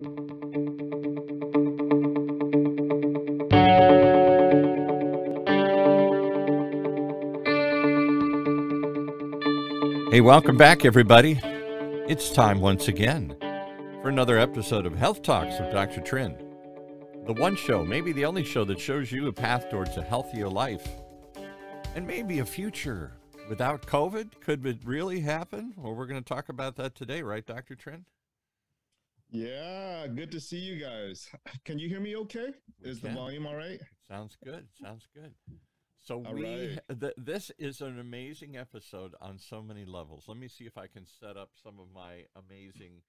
Hey, welcome back, everybody. It's time once again for another episode of Health Talks with Dr. Trinh. The one show, maybe the only show that shows you a path towards a healthier life and maybe a future without COVID. Could it really happen? Well, we're going to talk about that today, right, Dr. Trinh? Yeah, good to see you guys. Can you hear me okay? We Is can. the volume all right? Sounds good. Sounds good. So All we right. th- this is an amazing episode on so many levels. Let me see if I can set up some of my amazing.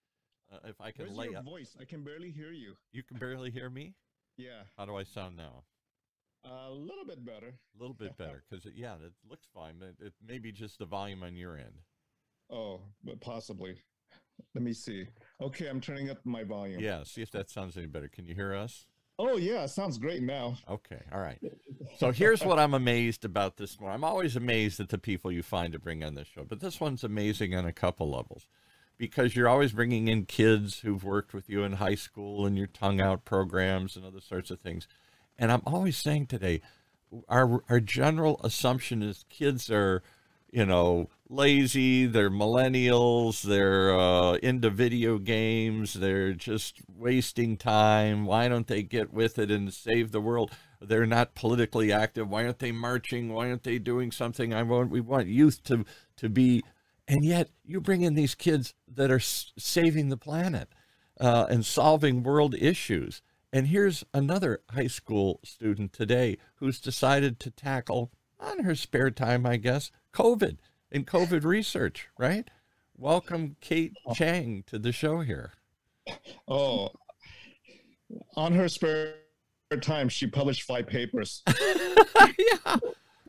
Uh, if I can Where's lay your up. voice? I can barely hear you. You can barely hear me. Yeah, How do I sound now? a little bit better. A little bit better because yeah, it looks fine. It, it may be just the volume on your end. Oh, but possibly. Let me see. Okay, I'm turning up my volume. Yeah. See if that sounds any better. Can you hear us? Oh, yeah, sounds great now. Okay. All right. So here's what I'm amazed about this more. I'm always amazed at the people you find to bring on this show, but this one's amazing on a couple levels because you're always bringing in kids who've worked with you in high school and your tongue out programs and other sorts of things. And I'm always saying today, our our general assumption is kids are, you know, lazy. They're millennials. They're uh, into video games. They're just wasting time. Why don't they get with it and save the world? They're not politically active. Why aren't they marching? Why aren't they doing something? I want. We want youth to to be. And yet, you bring in these kids that are saving the planet uh, and solving world issues. And here's another high school student today who's decided to tackle, on her spare time, I guess, COVID and COVID research, right? Welcome, Kate oh. Chiang, to the show here. Oh, on her spare time, she published five papers. yeah,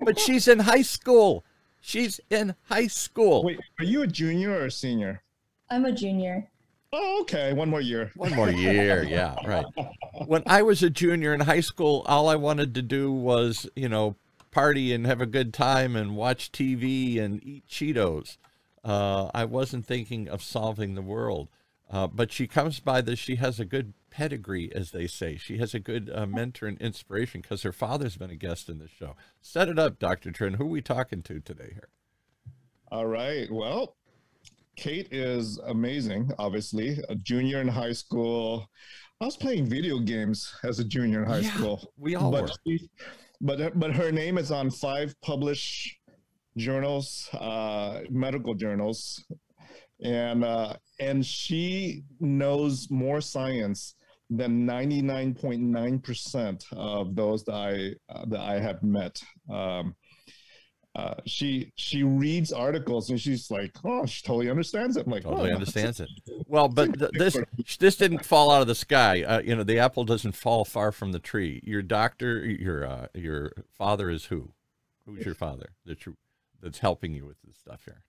but she's in high school. She's in high school. Wait, are you a junior or a senior? I'm a junior. Oh, okay, one more year. One more year, yeah, right. When I was a junior in high school, all I wanted to do was, you know, party and have a good time and watch TV and eat Cheetos. Uh, I wasn't thinking of solving the world. Uh, but she comes by this, she has a good pedigree, as they say. She has a good uh, mentor and inspiration because her father's been a guest in the show. Set it up, Dr. Trinh. Who are we talking to today here? All right. Well, Kate is amazing, obviously, a junior in high school. I was playing video games as a junior in high Yeah, school. we all were. she, but but her name is on five published journals, uh, medical journals, and uh, and she knows more science than ninety nine point nine percent of those that I uh, that I have met. Um, uh, she she reads articles and she's like, oh, she totally understands it. I'm like, Totally oh, understands it. Well, but th- this this didn't fall out of the sky. Uh, you know, the apple doesn't fall far from the tree. Your doctor, your uh, your father is who? Who's your father that you that's helping you with this stuff here?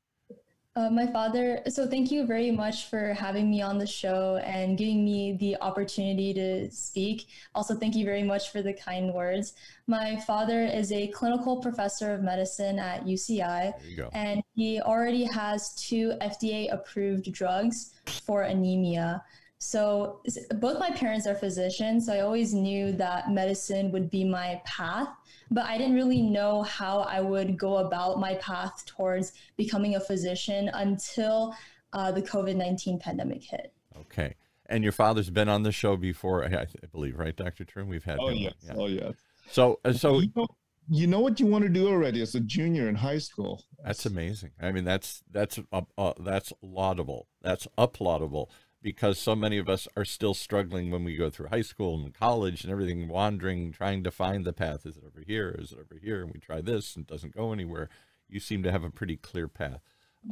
Uh, my father, so thank you very much for having me on the show and giving me the opportunity to speak. Also, thank you very much for the kind words. My father is a clinical professor of medicine at UCI, There you go. and he already has two FDA approved drugs for anemia. So, both my parents are physicians, so I always knew that medicine would be my path, but I didn't really know how I would go about my path towards becoming a physician until uh, the COVID 19 pandemic hit. Okay. And your father's been on the show before, I, I believe, right, Doctor Trinh? We've had. Oh him yes, Yeah. oh yes. So uh, so you know, you know what you want to do already as a junior in high school. That's amazing. I mean, that's that's uh, uh, that's laudable. That's applaudable because so many of us are still struggling when we go through high school and college and everything, wandering, trying to find the path. Is it over here? Is it over here? And we try this and it doesn't go anywhere. You seem to have a pretty clear path.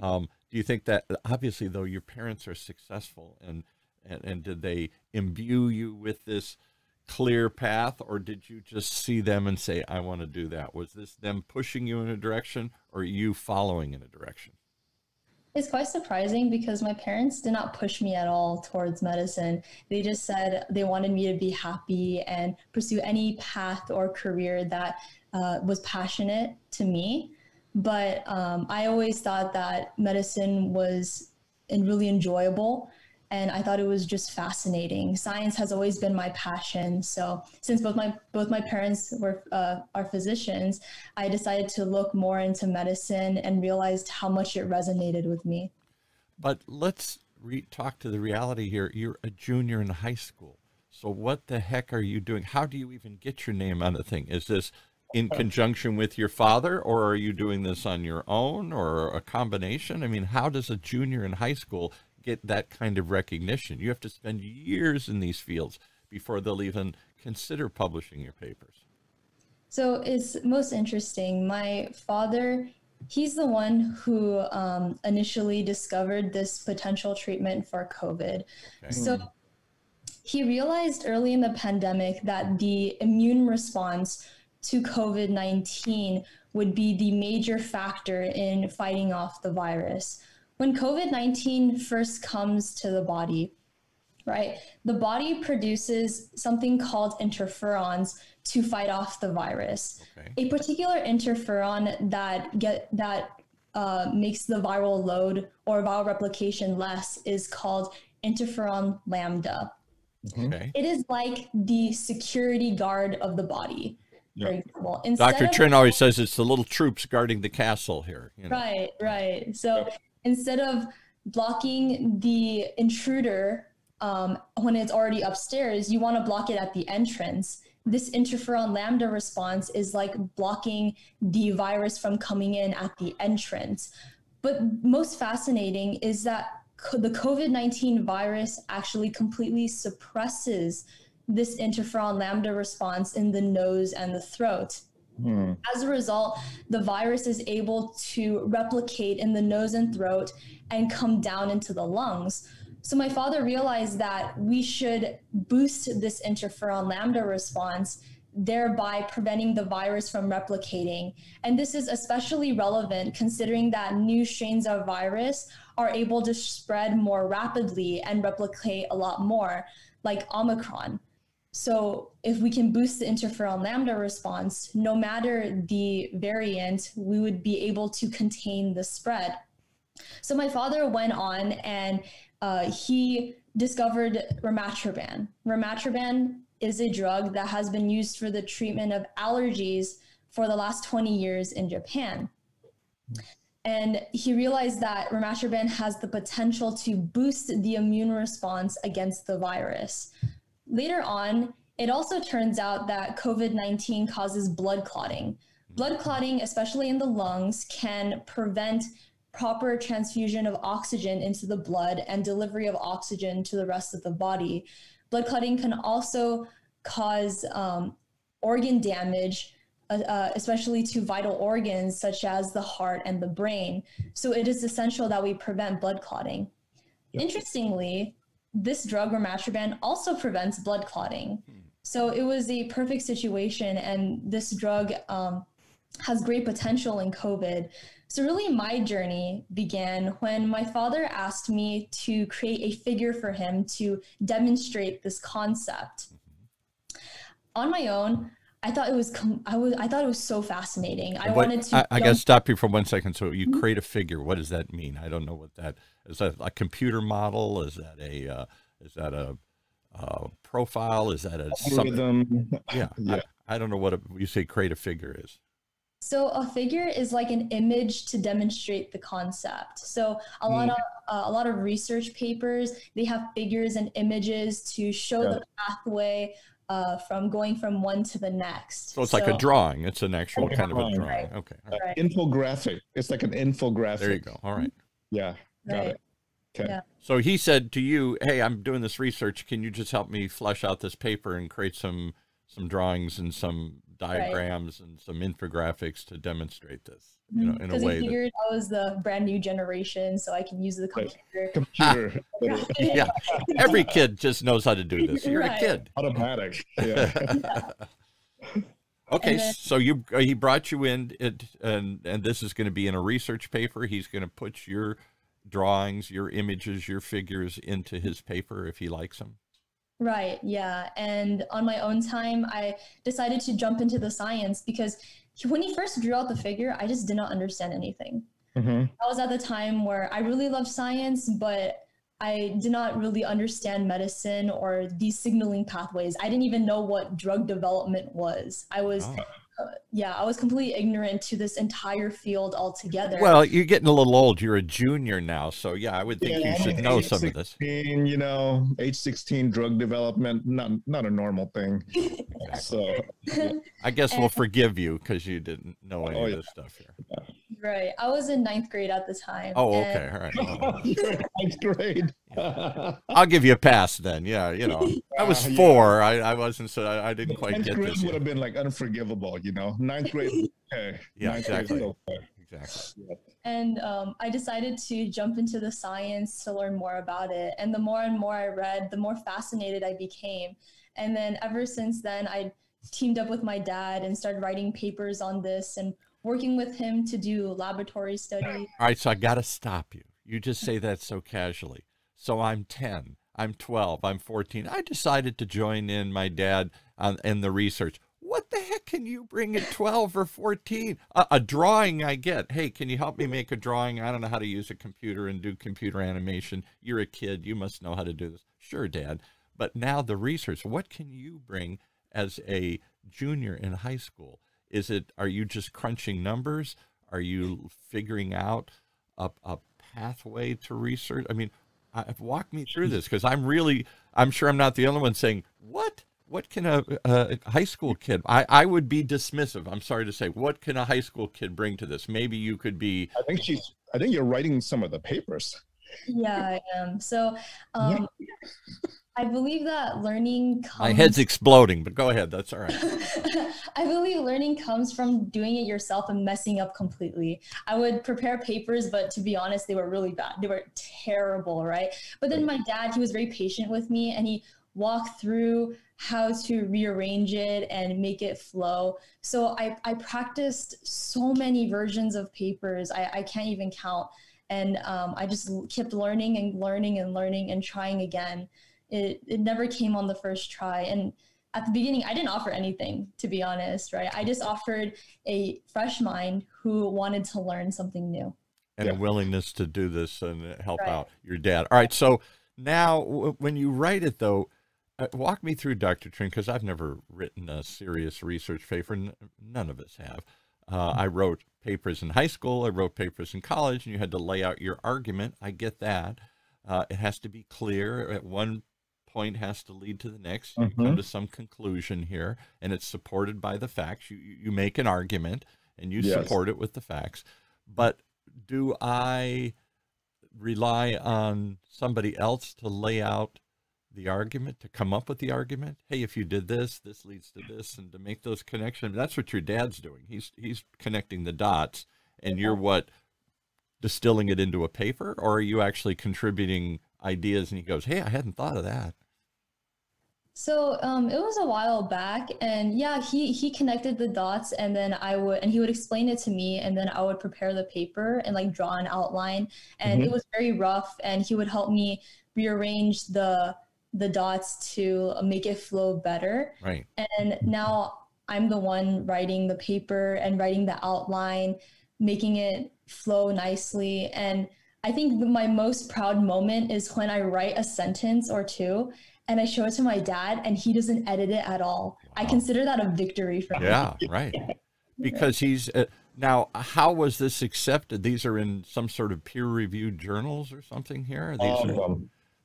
Um, do you think that obviously though your parents are successful and and, and did they imbue you with this clear path or did you just see them and say i want to do that was this them pushing you in a direction or you following in a direction It's quite surprising because my parents did not push me at all towards medicine. They just said they wanted me to be happy and pursue any path or career that uh, was passionate to me. But um, I always thought that medicine was really enjoyable. And I thought it was just fascinating. Science has always been my passion. So since both my both my parents were uh, are physicians, I decided to look more into medicine and realized how much it resonated with me. But let's re- talk to the reality here. You're a junior in high school. So what the heck are you doing? How do you even get your name on the thing? Is this in conjunction with your father or are you doing this on your own or a combination? I mean, how does a junior in high school get that kind of recognition? You have to spend years in these fields before they'll even consider publishing your papers. So it's most interesting. My father, he's the one who um, initially discovered this potential treatment for COVID. Okay. So he realized early in the pandemic that the immune response to COVID 19 would be the major factor in fighting off the virus. When COVID 19 first comes to the body, right, the body produces something called interferons to fight off the virus. Okay. A particular interferon that get that uh, makes the viral load or viral replication less is called interferon lambda. Mm-hmm. Okay. It is like the security guard of the body. Yep. For example, Dr. Trinh always says it's the little troops guarding the castle here. You know? Right, right. So yep. Instead of blocking the intruder um, when it's already upstairs, you want to block it at the entrance. This interferon lambda response is like blocking the virus from coming in at the entrance. But most fascinating is that the COVID 19 virus actually completely suppresses this interferon lambda response in the nose and the throat. Hmm. As a result, the virus is able to replicate in the nose and throat and come down into the lungs. So, my father realized that we should boost this interferon lambda response thereby preventing the virus from replicating. And this is especially relevant considering that new strains of virus are able to spread more rapidly and replicate a lot more, like Omicron. So, if we can boost the interferon lambda response, no matter the variant, we would be able to contain the spread. So, my father went on and uh, he discovered Ramatroban. Ramatroban is a drug that has been used for the treatment of allergies for the last 20 years in Japan. And he realized that Ramatroban has the potential to boost the immune response against the virus. Later on, it also turns out that COVID 19 causes blood clotting. Blood clotting, especially in the lungs, can prevent proper transfusion of oxygen into the blood and delivery of oxygen to the rest of the body, Blood clotting can also cause um, organ damage, uh, uh, especially to vital organs such as the heart and the brain. So it is essential that we prevent blood clotting. Yep. Interestingly, this drug, Ramatroban, also prevents blood clotting. So it was a perfect situation, and this drug um, has great potential in COVID. So, really, my journey began when my father asked me to create a figure for him to demonstrate this concept. On my own, I thought it was I was I thought it was so fascinating. I what, wanted to. I, I got to stop you for one second. So you mm-hmm. create a figure. What does that mean? I don't know what that is. That a computer model? Is that a uh, is that a uh, profile? Is that a algorithm? Yeah, yeah. I, I, don't know what a, you say. Create a figure is. So a figure is like an image to demonstrate the concept. So a lot mm. of uh, a lot of research papers they have figures and images to show yeah. the pathway uh, from going from one to the next. So it's so, like a drawing. It's an actual kind of a drawing. Right. Okay. Right. Infographic. It's like an infographic. There you go. All right. Yeah. Got right. it. Okay. Yeah. So he said to you, "Hey, I'm doing this research. Can you just help me flesh out this paper and create some some drawings and some diagrams right. and some infographics to demonstrate this. You know, in a way. He figured that... I was the brand new generation, so I can use the computer. Computer. yeah, every kid just knows how to do this. You're right. a kid. Automatic. Yeah. yeah. Okay, then, so you uh, he brought you in, it, and and this is going to be in a research paper. He's going to put your drawings, your images, your figures into his paper if he likes them. Right, yeah. And on my own time, I decided to jump into the science because he, when he first drew out the figure, I just did not understand anything. Mm-hmm. I was at the time where I really loved science, but I did not really understand medicine or these signaling pathways. I didn't even know what drug development was. I was oh yeah, I was completely ignorant to this entire field altogether. Well, you're getting a little old. You're a junior now, so yeah, I would think yeah, you should know some 16, of this. You know, age 16 drug development, not not a normal thing. so, I guess and, we'll forgive you because you didn't know any oh, of this stuff here. Yeah. Right. I was in ninth grade at the time. Oh, okay. All right. ninth grade. I'll give you a pass then. Yeah, you know, I was four. I, I wasn't so I, I didn't quite ninth get grade this. Would have been like unforgivable, you know. Ninth grade. Okay. Yeah, ninth exactly. Okay. Exactly. And um, I decided to jump into the science to learn more about it. And the more and more I read, the more fascinated I became. And then ever since then, I teamed up with my dad and started writing papers on this and working with him to do laboratory studies. All right, so I got to stop you. You just say that so casually. So I'm 10, I'm 12, I'm 14. I decided to join in my dad on, in the research. What the heck can you bring at 12 or 14? A, a drawing I get. Hey, can you help me make a drawing? I don't know how to use a computer and do computer animation. You're a kid. You must know how to do this. Sure, Dad. But now the research, what can you bring as a junior in high school? Is it, are you just crunching numbers? Are you figuring out a, a pathway to research? I mean, I, walk me through this because I'm really, I'm sure I'm not the only one saying, what? What can a, a high school kid? I, I would be dismissive. I'm sorry to say. What can a high school kid bring to this? Maybe you could be. I think she's. I think you're writing some of the papers. Yeah, I am. So, um, yeah. I believe that learning comes. My head's exploding, but go ahead. That's all right. I believe learning comes from doing it yourself and messing up completely. I would prepare papers, but to be honest, they were really bad. They were terrible, right? But then my dad, he was very patient with me and he walked through how to rearrange it and make it flow. So I, I practiced so many versions of papers, I, I can't even count. And um, I just kept learning and learning and learning and trying again it, it never came on the first try. And at the beginning, I didn't offer anything, to be honest, right? I just offered a fresh mind who wanted to learn something new. And yeah. a willingness to do this and help right. out your dad. All right. So now, when you write it, though, uh, walk me through Dr. Trinh, because I've never written a serious research paper. None of us have. Uh, I wrote papers in high school, I wrote papers in college, and you had to lay out your argument. I get that. Uh, it has to be clear. At one point has to lead to the next. You mm-hmm. come to some conclusion here, and it's supported by the facts. You you make an argument and you yes. support it with the facts. But do I rely on somebody else to lay out the argument, to come up with the argument? Hey, if you did this, this leads to this, and to make those connections. That's what your dad's doing. He's he's connecting the dots, and you're what distilling it into a paper, or are you actually contributing ideas? And he goes, "Hey, I hadn't thought of that." So um, it was a while back, and yeah, he he connected the dots, and then I would and he would explain it to me, and then I would prepare the paper and like draw an outline, and mm-hmm. it was very rough, and he would help me rearrange the the dots to make it flow better. Right. And now I'm the one writing the paper and writing the outline, making it flow nicely, and I think my most proud moment is when I write a sentence or two and I show it to my dad and he doesn't edit it at all. Wow. I consider that a victory for yeah, me. Yeah, right. Because he's uh, now, how was this accepted? These are in some sort of peer reviewed journals or something here? These um, are,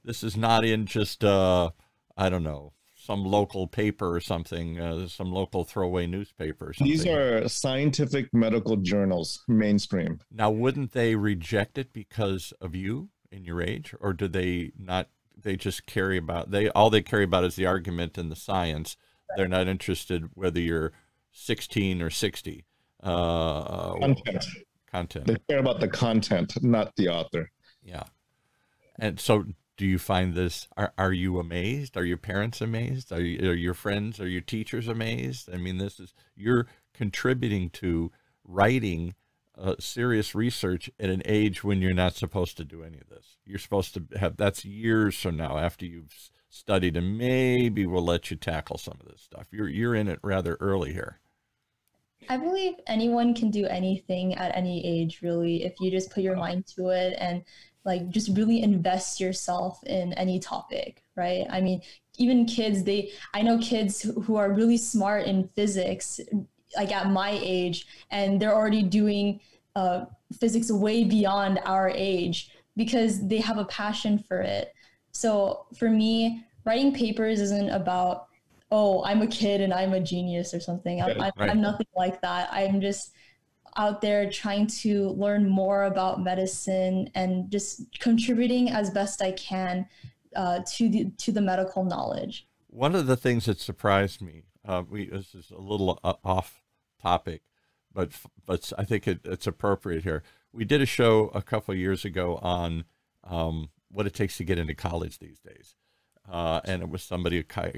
this is not in just, uh, I don't know, some local paper or something, uh, some local throwaway newspaper. These are scientific medical journals, mainstream. Now, wouldn't they reject it because of you in your age, or do they not they just carry about they all they carry about is the argument and the science. They're not interested whether you're 16 or 60. Uh, content. Content. They care about the content, not the author. Yeah. And so, do you find this? Are, are you amazed? Are your parents amazed? Are, you, are your friends? Are your teachers amazed? I mean, this is you're contributing to writing uh, serious research at an age when you're not supposed to do any of this. You're supposed to have that's years from now after you've studied, and maybe we'll let you tackle some of this stuff. You're you're in it rather early here. I believe anyone can do anything at any age, really, if you just put your mind to it and like just really invest yourself in any topic, right? I mean, even kids, they I know kids who are really smart in physics, like at my age, and they're already doing uh, physics way beyond our age because they have a passion for it. So for me, writing papers isn't about oh i'm a kid and i'm a genius or something i'm, I'm, right. I'm nothing like that i'm just out there trying to learn more about medicine and just contributing as best i can uh, to the to the medical knowledge. One of the things that surprised me uh, we this is a little uh, off topic but but i think it, it's appropriate here. We did a show a couple years ago on um, what it takes to get into college these days. Uh, and it was somebody, uh,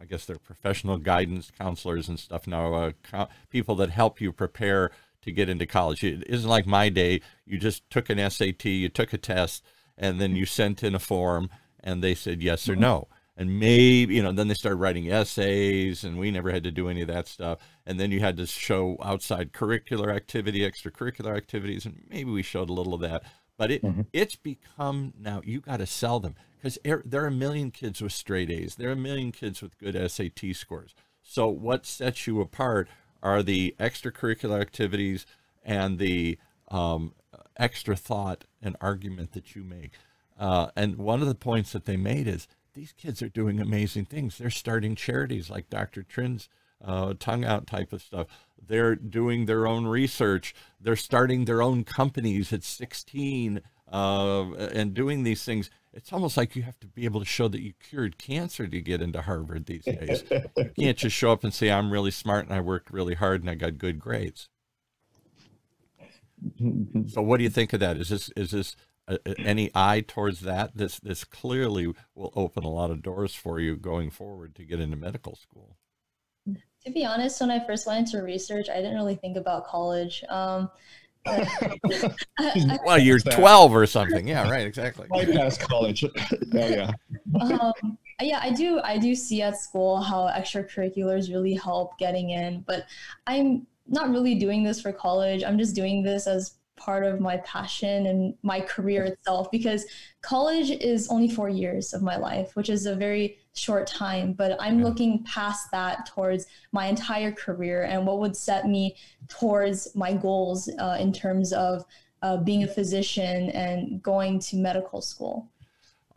I guess they're professional guidance counselors and stuff now, uh, people that help you prepare to get into college. It isn't like my day. You just took an SAT, you took a test, and then you sent in a form, and they said yes or no. And maybe, you know, then they started writing essays, and we never had to do any of that stuff. And then you had to show outside curricular activity, extracurricular activities, and maybe we showed a little of that. But it mm-hmm. it's become now you got to sell them because er, there are a million kids with straight A's. There are a million kids with good SAT scores. So what sets you apart are the extracurricular activities and the um, extra thought and argument that you make. Uh, and one of the points that they made is these kids are doing amazing things. They're starting charities like Dr. Trinh's uh, tongue out type of stuff. They're doing their own research. They're starting their own companies at 16 uh, and doing these things. It's almost like you have to be able to show that you cured cancer to get into Harvard these days. you can't just show up and say, I'm really smart and I worked really hard and I got good grades. so what do you think of that? Is this, is this uh, uh, any eye towards that? This, this clearly will open a lot of doors for you going forward to get into medical school. To be honest, when I first went into research, I didn't really think about college. Um, well, you're 12 or something. Yeah, right. Exactly. Right past college. oh, yeah. Um, yeah, I do. I do see at school how extracurriculars really help getting in, but I'm not really doing this for college. I'm just doing this as part of my passion and my career itself because college is only four years of my life, which is a very short time. But I'm yeah. looking past that towards my entire career and what would set me towards my goals uh, in terms of uh, being a physician and going to medical school.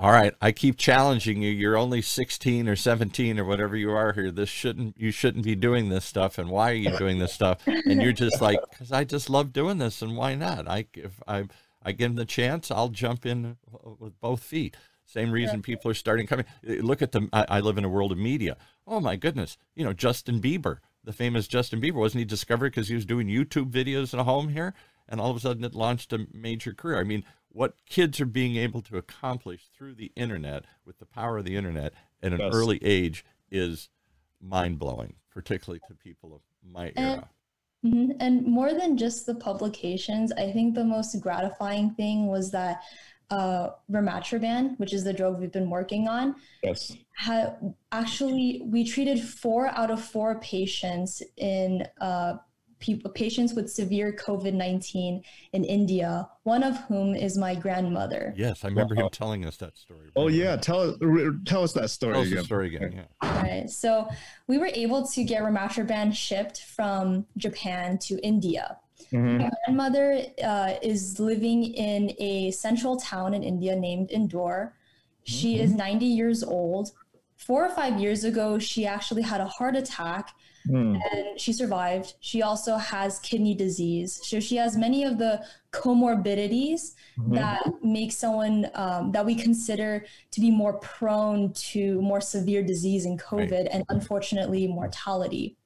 All right, I keep challenging you. You're only 16 or 17 or whatever you are here. This shouldn't you shouldn't be doing this stuff. And why are you doing this stuff? And you're just like, because I just love doing this, and why not? I if I I give them the chance, I'll jump in with both feet. Same reason people are starting coming. Look at them. I, I live in a world of media. Oh my goodness, you know Justin Bieber, the famous Justin Bieber, wasn't he discovered because he was doing YouTube videos at home here? and all of a sudden it launched a major career. I mean, what kids are being able to accomplish through the internet with the power of the internet at an yes. early age is mind blowing, particularly to people of my era. And, mm-hmm, and more than just the publications, I think the most gratifying thing was that uh, Ramatroban, which is the drug we've been working on, yes, had actually we treated four out of four patients in uh, people, patients with severe COVID 19 in India, one of whom is my grandmother. Yes, I remember him telling us that story. Oh, yeah. Tell, tell us that story tell again. the story again. Yeah. Right. So we were able to get Ramatroban shipped from Japan to India. Mm-hmm. My grandmother uh, is living in a central town in India named Indore. She mm-hmm. is 90 years old. Four or five years ago, she actually had a heart attack Mm. And she survived. She also has kidney disease. So she has many of the comorbidities mm-hmm. that make someone um, that we consider to be more prone to more severe disease in COVID right. and unfortunately mortality.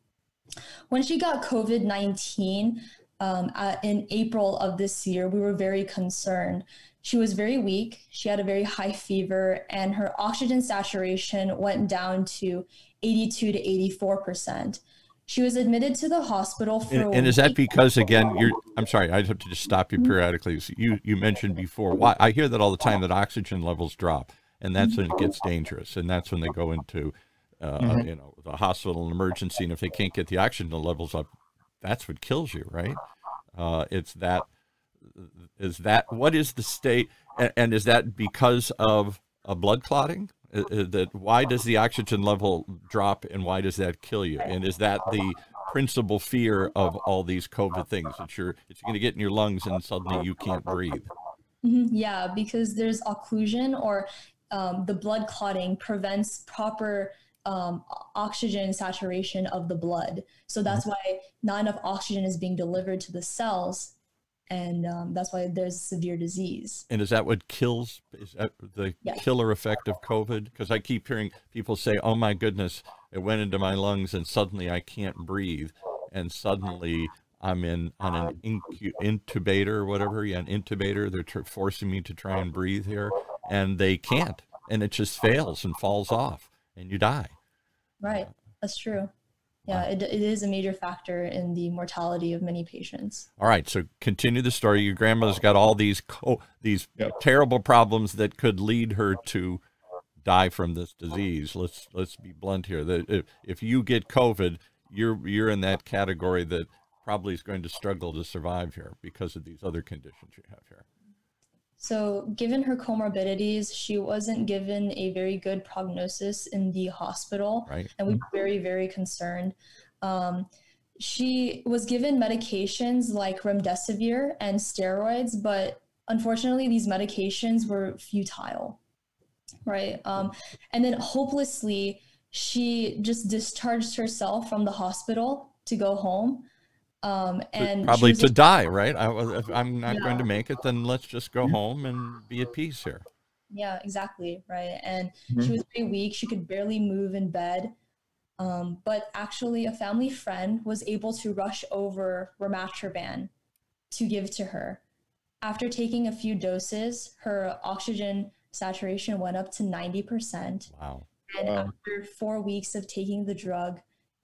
When she got COVID 19 um, in April of this year, we were very concerned. She was very weak. She had a very high fever, and her oxygen saturation went down to 82 to 84 percent. She was admitted to the hospital for. And, and is that because again, you're? I'm sorry, I have to just stop you periodically. So you you mentioned before. Why I hear that all the time that oxygen levels drop, and that's when it gets dangerous, and that's when they go into, uh, mm-hmm. you know, the hospital and emergency, and if they can't get the oxygen levels up, that's what kills you, right? Uh, it's that is that what is the state, and, and is that because of a blood clotting? Uh, uh, that why does the oxygen level drop, and why does that kill you? And is that the principal fear of all these COVID things that you're it's going to get in your lungs and suddenly you can't breathe? Mm-hmm. Yeah, because there's occlusion or um, the blood clotting prevents proper um, oxygen saturation of the blood. So that's mm-hmm. why not enough oxygen is being delivered to the cells. And um, that's why there's severe disease. And is that what kills? Is that the yeah. killer effect of COVID? Because I keep hearing people say, "Oh my goodness, it went into my lungs, and suddenly I can't breathe, and suddenly I'm in on an incu- intubator or whatever, yeah, an intubator. They're tr- forcing me to try and breathe here, and they can't, and it just fails and falls off, and you die. Right, that's true. Yeah, it, it is a major factor in the mortality of many patients. All right, so continue the story. Your grandmother's got all these co- these yep. terrible problems that could lead her to die from this disease. Let's let's be blunt here. That if, if you get COVID, you're you're in that category that probably is going to struggle to survive here because of these other conditions you have here. So, given her comorbidities, she wasn't given a very good prognosis in the hospital, right. and we were very, very concerned. Um, she was given medications like remdesivir and steroids, but unfortunately, these medications were futile, right? Um, and then hopelessly, she just discharged herself from the hospital to go home. Um, and probably to die, right? I, if I'm not yeah. going to make it, then let's just go home and be at peace here. Yeah, exactly. Right. And mm-hmm. she was very weak. She could barely move in bed. Um, but actually, a family friend was able to rush over Ramatroban to give to her. After taking a few doses, her oxygen saturation went up to 90%. Wow. And wow. after four weeks of taking the drug,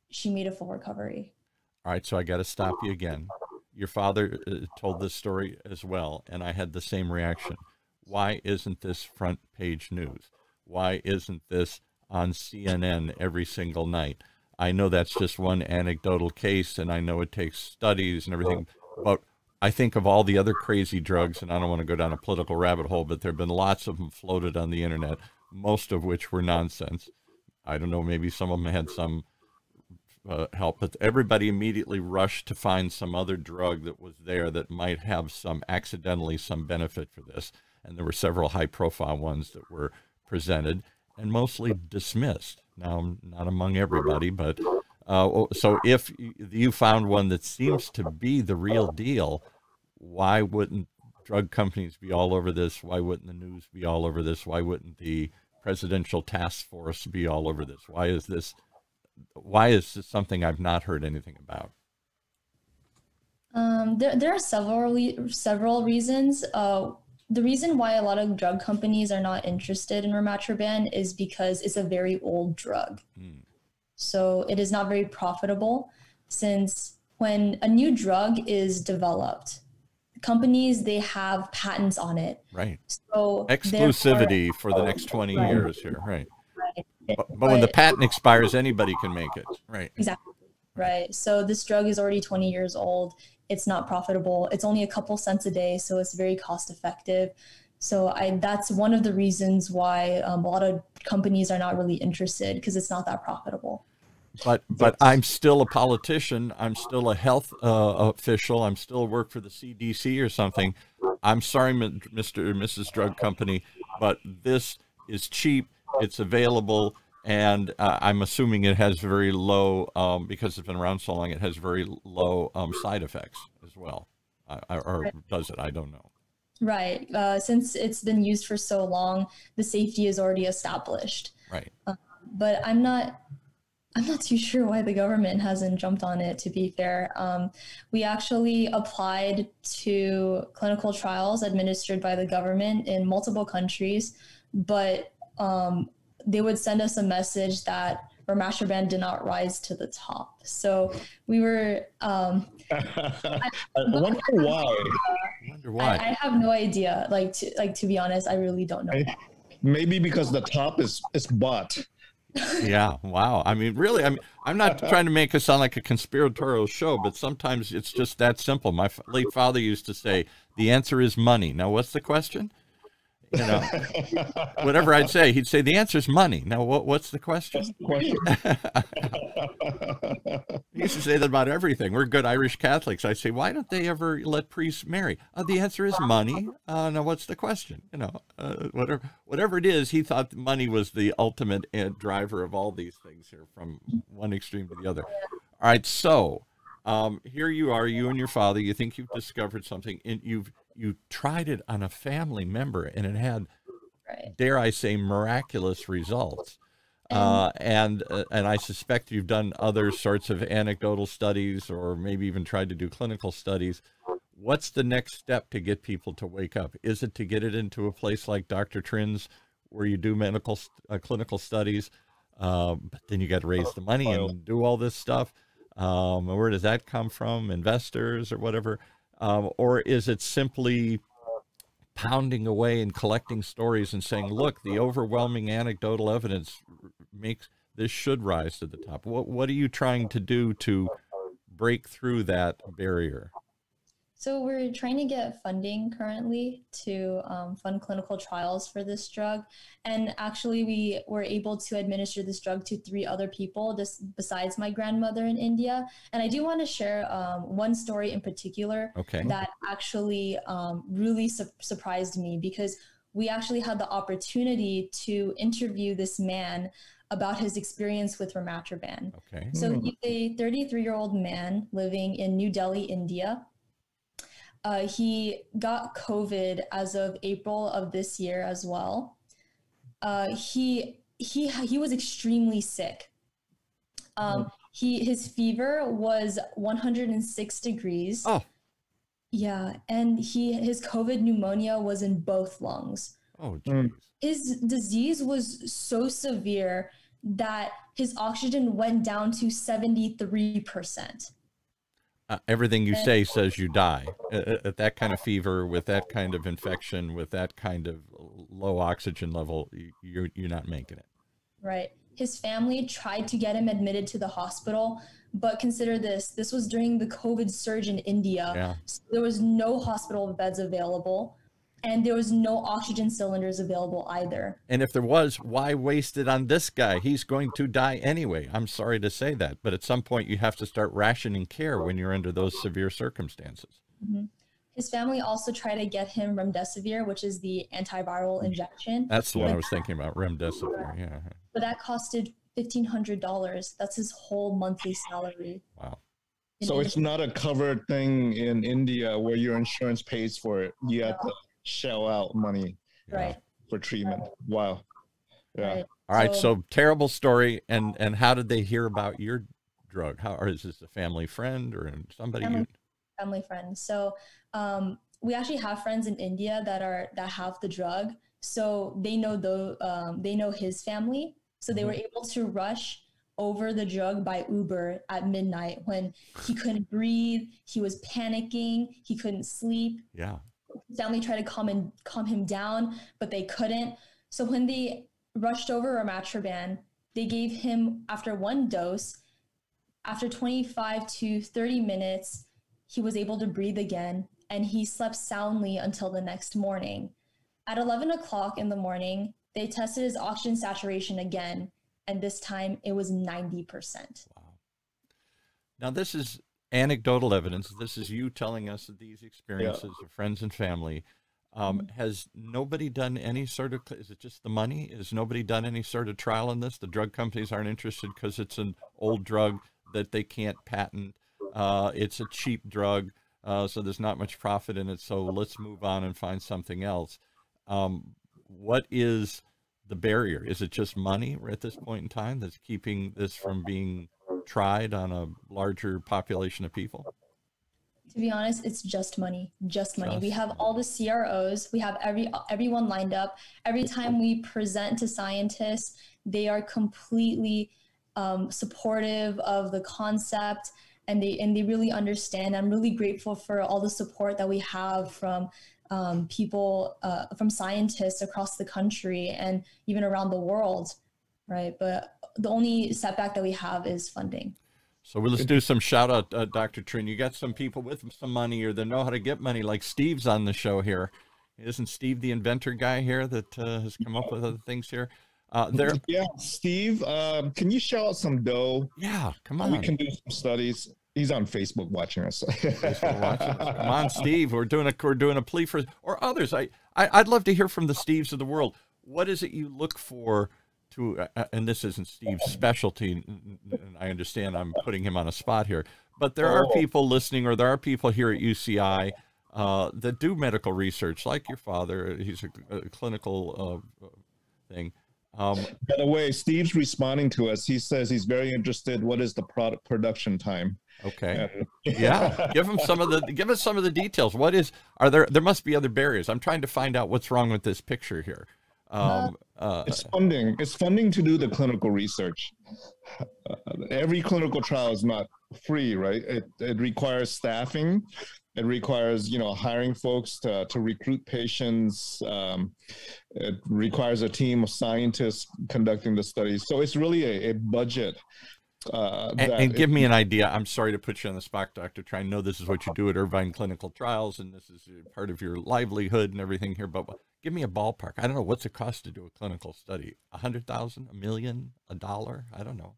she made a full recovery. All right, so I got to stop you again. Your father uh, told this story as well, and I had the same reaction. Why isn't this front page news? Why isn't this on CNN every single night? I know that's just one anecdotal case, and I know it takes studies and everything, but I think of all the other crazy drugs, and I don't want to go down a political rabbit hole, but there have been lots of them floated on the internet, most of which were nonsense. I don't know, maybe some of them had some uh, help, but everybody immediately rushed to find some other drug that was there that might have some accidentally some benefit for this. And there were several high profile ones that were presented and mostly dismissed. Now, not among everybody, but uh, so if you found one that seems to be the real deal, why wouldn't drug companies be all over this? Why wouldn't the news be all over this? Why wouldn't the presidential task force be all over this? Why is this why is this something I've not heard anything about? Um, there, there are several several reasons. Uh, the reason why a lot of drug companies are not interested in Ramatroban is because it's a very old drug. Hmm. So it is not very profitable since when a new drug is developed, companies they have patents on it. Right. So exclusivity for the next 20 right. years here, right. But, but, when the patent expires, anybody can make it. Right. Exactly. Right. So this drug is already 20 years old. It's not profitable. It's only a couple cents a day, so it's very cost effective. So I that's one of the reasons why um, a lot of companies are not really interested because it's not that profitable. But but I'm still a politician. I'm still a health uh, official. I'm still work for the CDC or something. I'm sorry, Mr. or Mrs. Drug Company, but this is cheap it's available, and uh, I'm assuming it has very low, um, because it's been around so long, it has very low um, side effects as well. Uh, or does it? I don't know. Right. Uh, since it's been used for so long, the safety is already established. Right. Uh, but I'm not. I'm not too sure why the government hasn't jumped on it. To be fair, um, we actually applied to clinical trials administered by the government in multiple countries, but um, they would send us a message that Ramatroban did not rise to the top. So we were. Um, I, I wonder why. I wonder why. I, I, have no idea. Like to like to be honest, I really don't know. Maybe because the top is is bought. yeah. Wow. I mean, really, I mean, I'm not trying to make it sound like a conspiratorial show, but sometimes it's just that simple. My late father used to say, the answer is money. Now, what's the question? You know, whatever I'd say, he'd say the answer is money. Now, what, what's the question? he used to say that about everything. We're good Irish Catholics. I say, why don't they ever let priests marry? Uh, the answer is money. Uh, now, what's the question? You know, uh, whatever whatever it is, he thought money was the ultimate uh, driver of all these things here, from one extreme to the other. All right, so um, here you are, you and your father. You think you've discovered something, and you've you tried it on a family member and it had right. dare i say miraculous results uh, and uh, and I suspect you've done other sorts of anecdotal studies, or maybe even tried to do clinical studies. What's the next step to get people to wake up? Is it to get it into a place like Dr. Trinh's, where you do medical uh, clinical studies, um, but then you got to raise the money and do all this stuff? Um, where does that come from? Investors or whatever? Um, or is it simply pounding away and collecting stories and saying, look, the overwhelming anecdotal evidence makes this should rise to the top? What, what are you trying to do to break through that barrier? So we're trying to get funding currently to um, fund clinical trials for this drug, and actually we were able to administer this drug to three other people, just besides my grandmother in India. And I do want to share um, one story in particular okay. that actually um, really su- surprised me because we actually had the opportunity to interview this man about his experience with Ramatroban. Okay. So he's a 33 year old man living in New Delhi, India uh, he got COVID as of April of this year as well. Uh, he he he was extremely sick. Um, he his fever was 106 degrees. Oh. Yeah, and he his COVID pneumonia was in both lungs. Oh, geez. His disease was so severe that his oxygen went down to 73% uh, everything you say says you die. At that kind of fever with that kind of infection with that kind of low oxygen level you're you're not making it. Right. His family tried to get him admitted to the hospital but consider this this was during the covid surge in india. Yeah. so there was no hospital beds available and there was no oxygen cylinders available either. And if there was, why waste it on this guy? He's going to die anyway. I'm sorry to say that, but at some point you have to start rationing care when you're under those severe circumstances. Mm-hmm. His family also tried to get him remdesivir, which is the antiviral injection. That's the one I was thinking about, remdesivir. Yeah. But that costed fifteen hundred dollars. That's his whole monthly salary. Wow. So it's not a covered thing in India where your insurance pays for it. You have to shell out money right for treatment. Right. Wow. Yeah. Right. All right. So, so, terrible story. And and how did they hear about your drug? How or is this a family friend or somebody? Family, you... family friend. So um, we actually have friends in India that are that have the drug. So they know the um, they know his family. So they mm-hmm. were able to rush over the drug by Uber at midnight when he couldn't breathe, he was panicking, he couldn't sleep. Yeah family tried to calm and calm him down, but they couldn't. So when they rushed over Ramatroban, they gave him after one dose. After 25 to 30 minutes, he was able to breathe again, and he slept soundly until the next morning. At 11 o'clock in the morning, they tested his oxygen saturation again, and this time it was 90%. Wow. Now, this is anecdotal evidence. This is you telling us that these experiences yeah. of friends and family. Um, mm-hmm. has nobody done any sort of? Is it just the money? Has nobody done any sort of trial on this? The drug companies aren't interested because it's an old drug that they can't patent. Uh, it's a cheap drug, uh, so there's not much profit in it. So let's move on and find something else. Um, what is the barrier? Is it just money at this point in time that's keeping this from being tried on a larger population of people? To be honest, it's just money, just money. Just we have all the CROs, we have every everyone lined up. Every time we present to scientists, they are completely um, supportive of the concept and they and they really understand. I'm really grateful for all the support that we have from um, people, uh, from scientists across the country and even around the world, right? But the only setback that we have is funding. So we'll let's do some shout out, uh, Dr. Trinh. You got some people with some money or that know how to get money, like Steve's on the show here. Isn't Steve the inventor guy here that uh, has come up with other things here? Uh, there, yeah, Steve, um, can you shout out some dough? Yeah, come on. We can do some studies. He's on Facebook watching us. Facebook watching us. Come on, Steve. We're doing a we're doing a plea for or others. I, I I'd love to hear from the Steves of the world. What is it you look for to? Uh, uh and this isn't Steve's specialty. And I understand I'm putting him on a spot here, but there are oh. people listening, or there are people here at UCI uh, that do medical research, like your father. He's a, a clinical uh, thing. Um, By the way, Steve's responding to us. He says he's very interested. What is the product production time? Okay. yeah. Give him some of the give us some of the details. What is are there there must be other barriers. I'm trying to find out what's wrong with this picture here. Um, uh, it's funding. It's funding to do the clinical research. Uh, every clinical trial is not free, right? It it requires staffing it requires you know hiring folks to, to recruit patients um, it requires a team of scientists conducting the studies so it's really a, a budget uh, and, and, give it, me an idea i'm sorry to put you on the spot dr Trinh i know this is what you do at irvine clinical trials and this is part of your livelihood and everything here but give me a ballpark i don't know what's it cost to do a clinical study a hundred thousand a million a dollar i don't know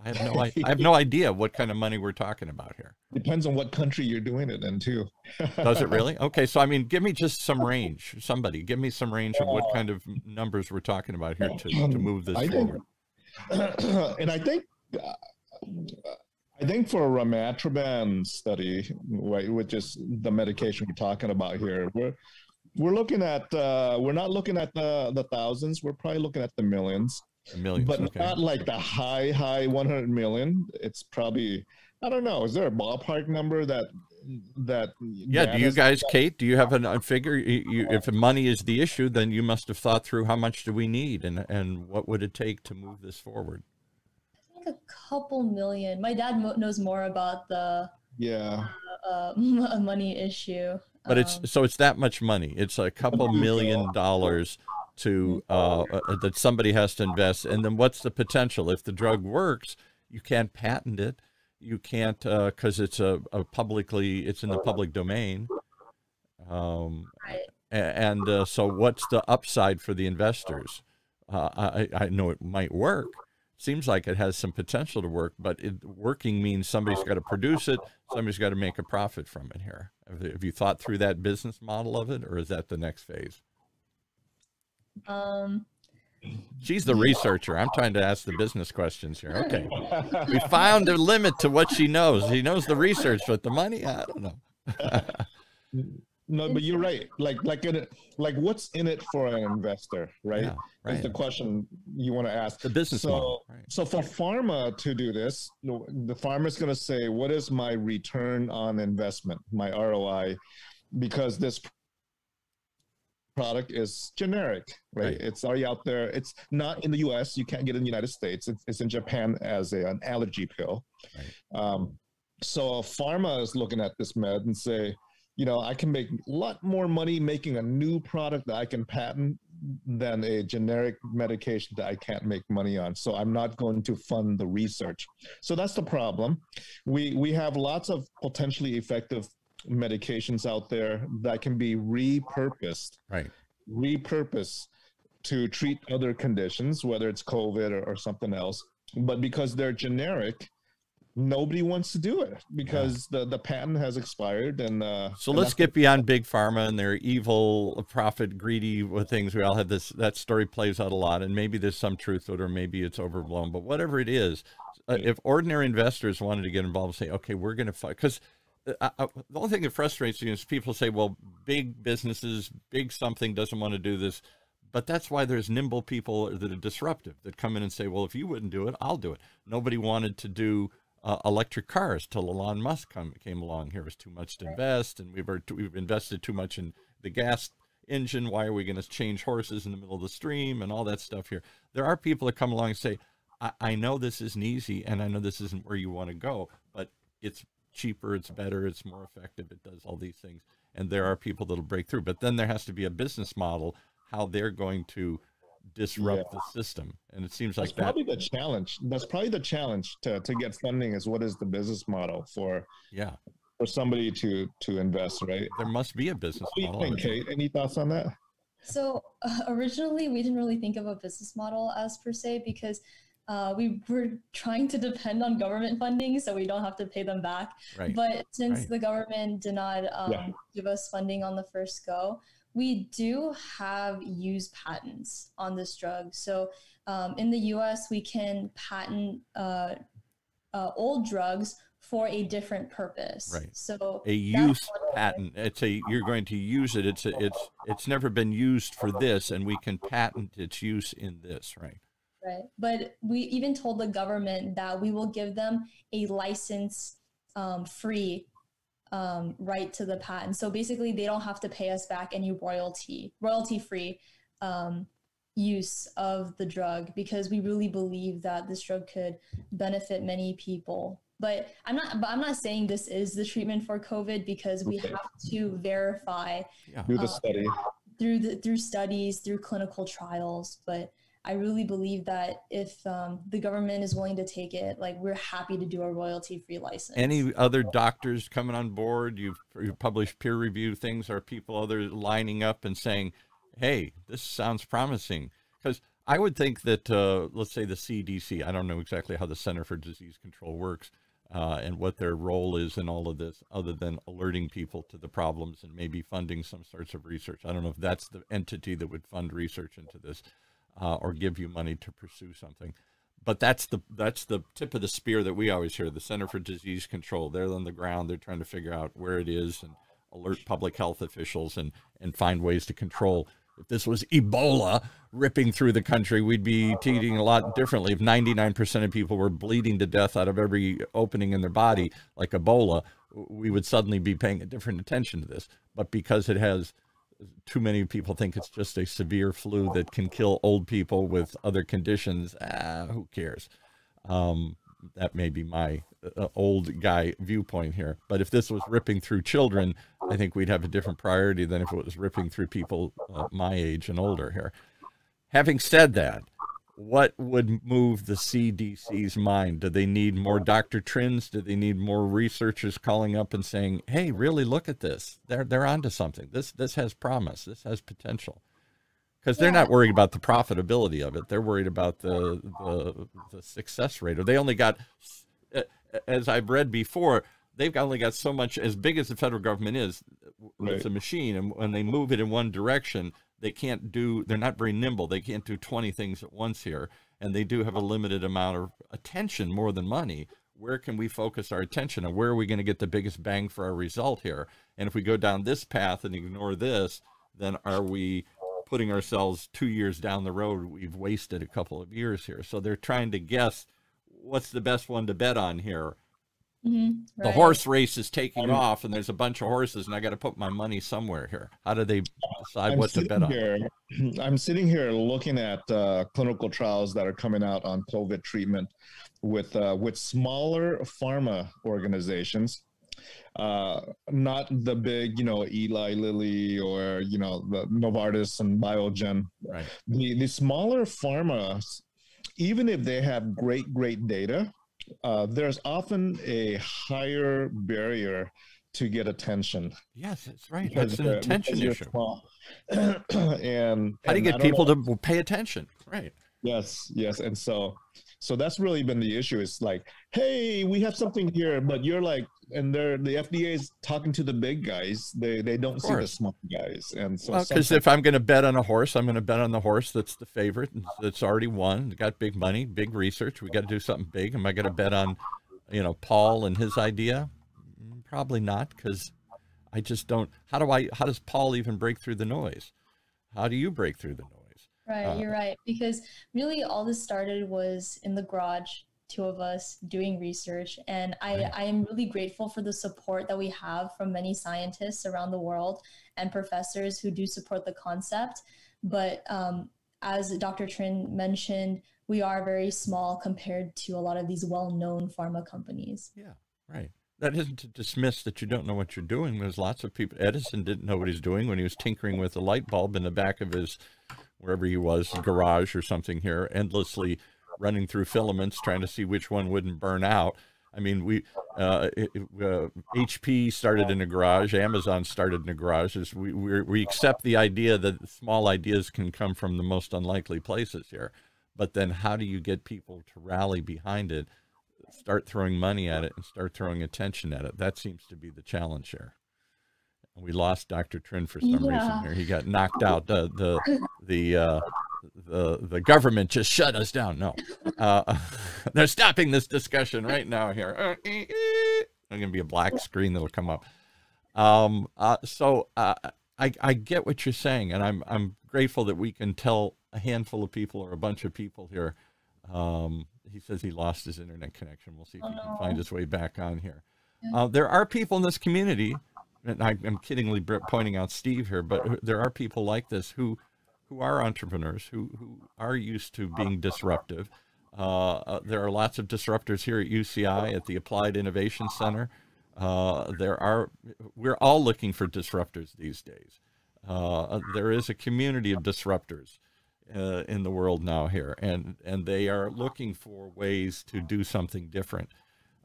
I have no I, I have no idea what kind of money we're talking about here. Depends on what country you're doing it in too. Does it really? Okay, so I mean, give me just some range. Somebody, give me some range of what kind of numbers we're talking about here to, to um, move this I forward. Think, and I think uh, I think for a Ramatroban study, right, which is the medication we're talking about here, we're we're looking at uh, we're not looking at the the thousands. We're probably looking at the millions. Millions, but okay. not like the high, high 100 million. It's probably, I don't know. Is there a ballpark number that that? Yeah. Do you guys, Kate? Do you have a figure? You, if money is the issue, then you must have thought through how much do we need and and what would it take to move this forward. I think a couple million. My dad knows more about the yeah uh, uh, money issue. But um, it's so it's that much money. It's a couple million dollars to uh, uh, that somebody has to invest. And then what's the potential? If the drug works you can't patent it. You can't because uh, it's a, a, publicly it's in the public domain. Um, and uh, so what's the upside for the investors? Uh, I, I know it might work seems like it has some potential to work but it, working means somebody's got to produce it somebody's got to make a profit from it here have you thought through that business model of it or is that the next phase um, She's the researcher. I'm trying to ask the business questions here. Okay. We found a limit to what she knows. She knows the research, but the money, I don't know. no, but you're right. Like, like, in it, like, what's in it for an investor, right? Yeah, right. Is the question you want to ask. The business so, model. Right. So for pharma to do this, the farmer's going to say, "What is my return on investment, my ROI?" Because this product is generic, right? right? It's already out there. It's not in the U.S. You can't get it in the United States. It's, it's in Japan as a, an allergy pill. Right. Um, so pharma is looking at this med and say, you know, I can make a lot more money making a new product that I can patent than a generic medication that I can't make money on. So I'm not going to fund the research. So that's the problem. We we have lots of potentially effective medications out there that can be repurposed, right? Repurposed to treat other conditions, whether it's COVID or, or something else. But because they're generic, nobody wants to do it because yeah. the, the patent has expired and uh, so and let's get beyond big pharma and their evil profit greedy things we all have this that story plays out a lot and maybe there's some truth to it or maybe it's overblown but whatever it is uh, if ordinary investors wanted to get involved and say okay we're going to fight because I, I, the only thing that frustrates me is people say, well, big businesses, big something doesn't want to do this. But that's why there's nimble people that are disruptive that come in and say, well, if you wouldn't do it, I'll do it. Nobody wanted to do uh, electric cars till Elon Musk come, came along. Here was too much to invest, and we've, we've invested too much in the gas engine. Why are we going to change horses in the middle of the stream and all that stuff here? There are people that come along and say, I, I know this isn't easy, and I know this isn't where you want to go, but it's cheaper, it's better, it's more effective, it does all these things. And there are people that'll break through. But then there has to be a business model, how they're going to disrupt yeah. the system. And it seems that's like that. probably the challenge. That's probably the challenge to, to get funding is what is the business model for yeah for somebody to to invest, right? There must be a business model. Think, Kate? Any thoughts on that? So uh, originally, we didn't really think of a business model as per se because uh, we were trying to depend on government funding so we don't have to pay them back. Right. But since right. the government did not um, yeah. give us funding on the first go, we do have use patents on this drug. So um, in the US, we can patent uh, uh, old drugs for a different purpose. Right. So a use patent. It's a you're going to use it. It's a, it's it's never been used for this, and we can patent its use in this. Right. Right. But we even told the government that we will give them a license um, free um, right to the patent. So basically, they don't have to pay us back any royalty, royalty free um, use of the drug because we really believe that this drug could benefit many people. But I'm not. But I'm not saying this is the treatment for COVID because we okay. have to verify yeah. through the um, study, through the through studies, through clinical trials. But I really believe that if um, the government is willing to take it, like we're happy to do a royalty free license. Any other doctors coming on board? You've, you've published peer review things. Are people other lining up and saying, "Hey, this sounds promising"? Because I would think that, uh, let's say the CDC. I don't know exactly how the Center for Disease Control works. Uh, and what their role is in all of this, other than alerting people to the problems and maybe funding some sorts of research. I don't know if that's the entity that would fund research into this uh, or give you money to pursue something. But that's the that's the tip of the spear that we always hear. The Center for Disease Control. They're on the ground. They're trying to figure out where it is and alert public health officials and and find ways to control. If this was Ebola ripping through the country, we'd be treating a lot differently. If 99% of people were bleeding to death out of every opening in their body, like Ebola, we would suddenly be paying a different attention to this. But because it has too many people think it's just a severe flu that can kill old people with other conditions. Ah, who cares? Um, that may be my uh, old guy viewpoint here. But if this was ripping through children, I think we'd have a different priority than if it was ripping through people uh, my age and older here. Having said that, what would move the CDC's mind? Do they need more Dr. Trinhs? Do they need more researchers calling up and saying, "Hey, really look at this. They're they're onto something. This this has promise. This has potential." Because they're yeah. not worried about the profitability of it. They're worried about the, the the success rate. Or they only got, as I've read before, they've only got so much. As big as the federal government is, right. it's a machine, and when they move it in one direction, they can't do they're not very nimble. They can't do 20 things at once here and they do have a limited amount of attention more than money. Where can we focus our attention and where are we going to get the biggest bang for our result here? And if we go down this path and ignore this then are we putting ourselves two years down the road? We've wasted a couple of years here. So they're trying to guess what's the best one to bet on here Mm-hmm, right. The horse race is taking off, and there's a bunch of horses, and I got to put my money somewhere here. How do they decide I'm what to bet here, on? I'm sitting here looking at uh, clinical trials that are coming out on COVID treatment with uh, with smaller pharma organizations, uh, not the big, you know, Eli Lilly or you know the Novartis and Biogen. Right. The the smaller pharma, even if they have great great data uh, there's often a higher barrier to get attention. Yes, that's right. That's an attention issue. and how do you get people know, to pay attention? Right. Yes, yes, and so so that's really been the issue. It's like, hey, we have something here, but you're like, and they're the FDA is talking to the big guys. They they don't see the small guys, and so because well, if I'm going to bet on a horse, I'm going to bet on the horse that's the favorite, that's already won, got big money, big research. We got to do something big. Am I going to bet on, you know, Paul and his idea? Mm, probably not, because I just don't. How do I? How does Paul even break through the noise? How do you break through the noise? Right, uh, you're right. Because really, all this started was in the garage, two of us doing research. And I, right. I am really grateful for the support that we have from many scientists around the world and professors who do support the concept. But um, as Dr. Trinh mentioned, we are very small compared to a lot of these well known pharma companies. Yeah, right. That isn't to dismiss that you don't know what you're doing. There's lots of people. Edison didn't know what he's doing when he was tinkering with a light bulb in the back of his wherever he was, garage or something here, endlessly running through filaments trying to see which one wouldn't burn out. I mean, we uh, uh, HP started in a garage, Amazon started in a garage. we, we we accept the idea that small ideas can come from the most unlikely places here, but then how do you get people to rally behind it, start throwing money at it, and start throwing attention at it? That seems to be the challenge here. We lost Dr. Trinh for some yeah. reason here. He got knocked out. The the the uh, the the government just shut us down. No, uh, they're stopping this discussion right now here. Uh, There's going to be a black screen that'll come up. Um, uh, so uh, I I get what you're saying, and I'm I'm grateful that we can tell a handful of people or a bunch of people here. Um, he says he lost his internet connection. We'll see if oh, he can find his way back on here. Uh, there are people in this community, and I, am kiddingly pointing out Steve here, but there are people like this who who are entrepreneurs, who, who are used to being disruptive. Uh, uh, there are lots of disruptors here at UCI at the Applied Innovation Center. Uh, there are, we're all looking for disruptors these days. Uh, there is a community of disruptors uh, in the world now here, and, and they are looking for ways to do something different.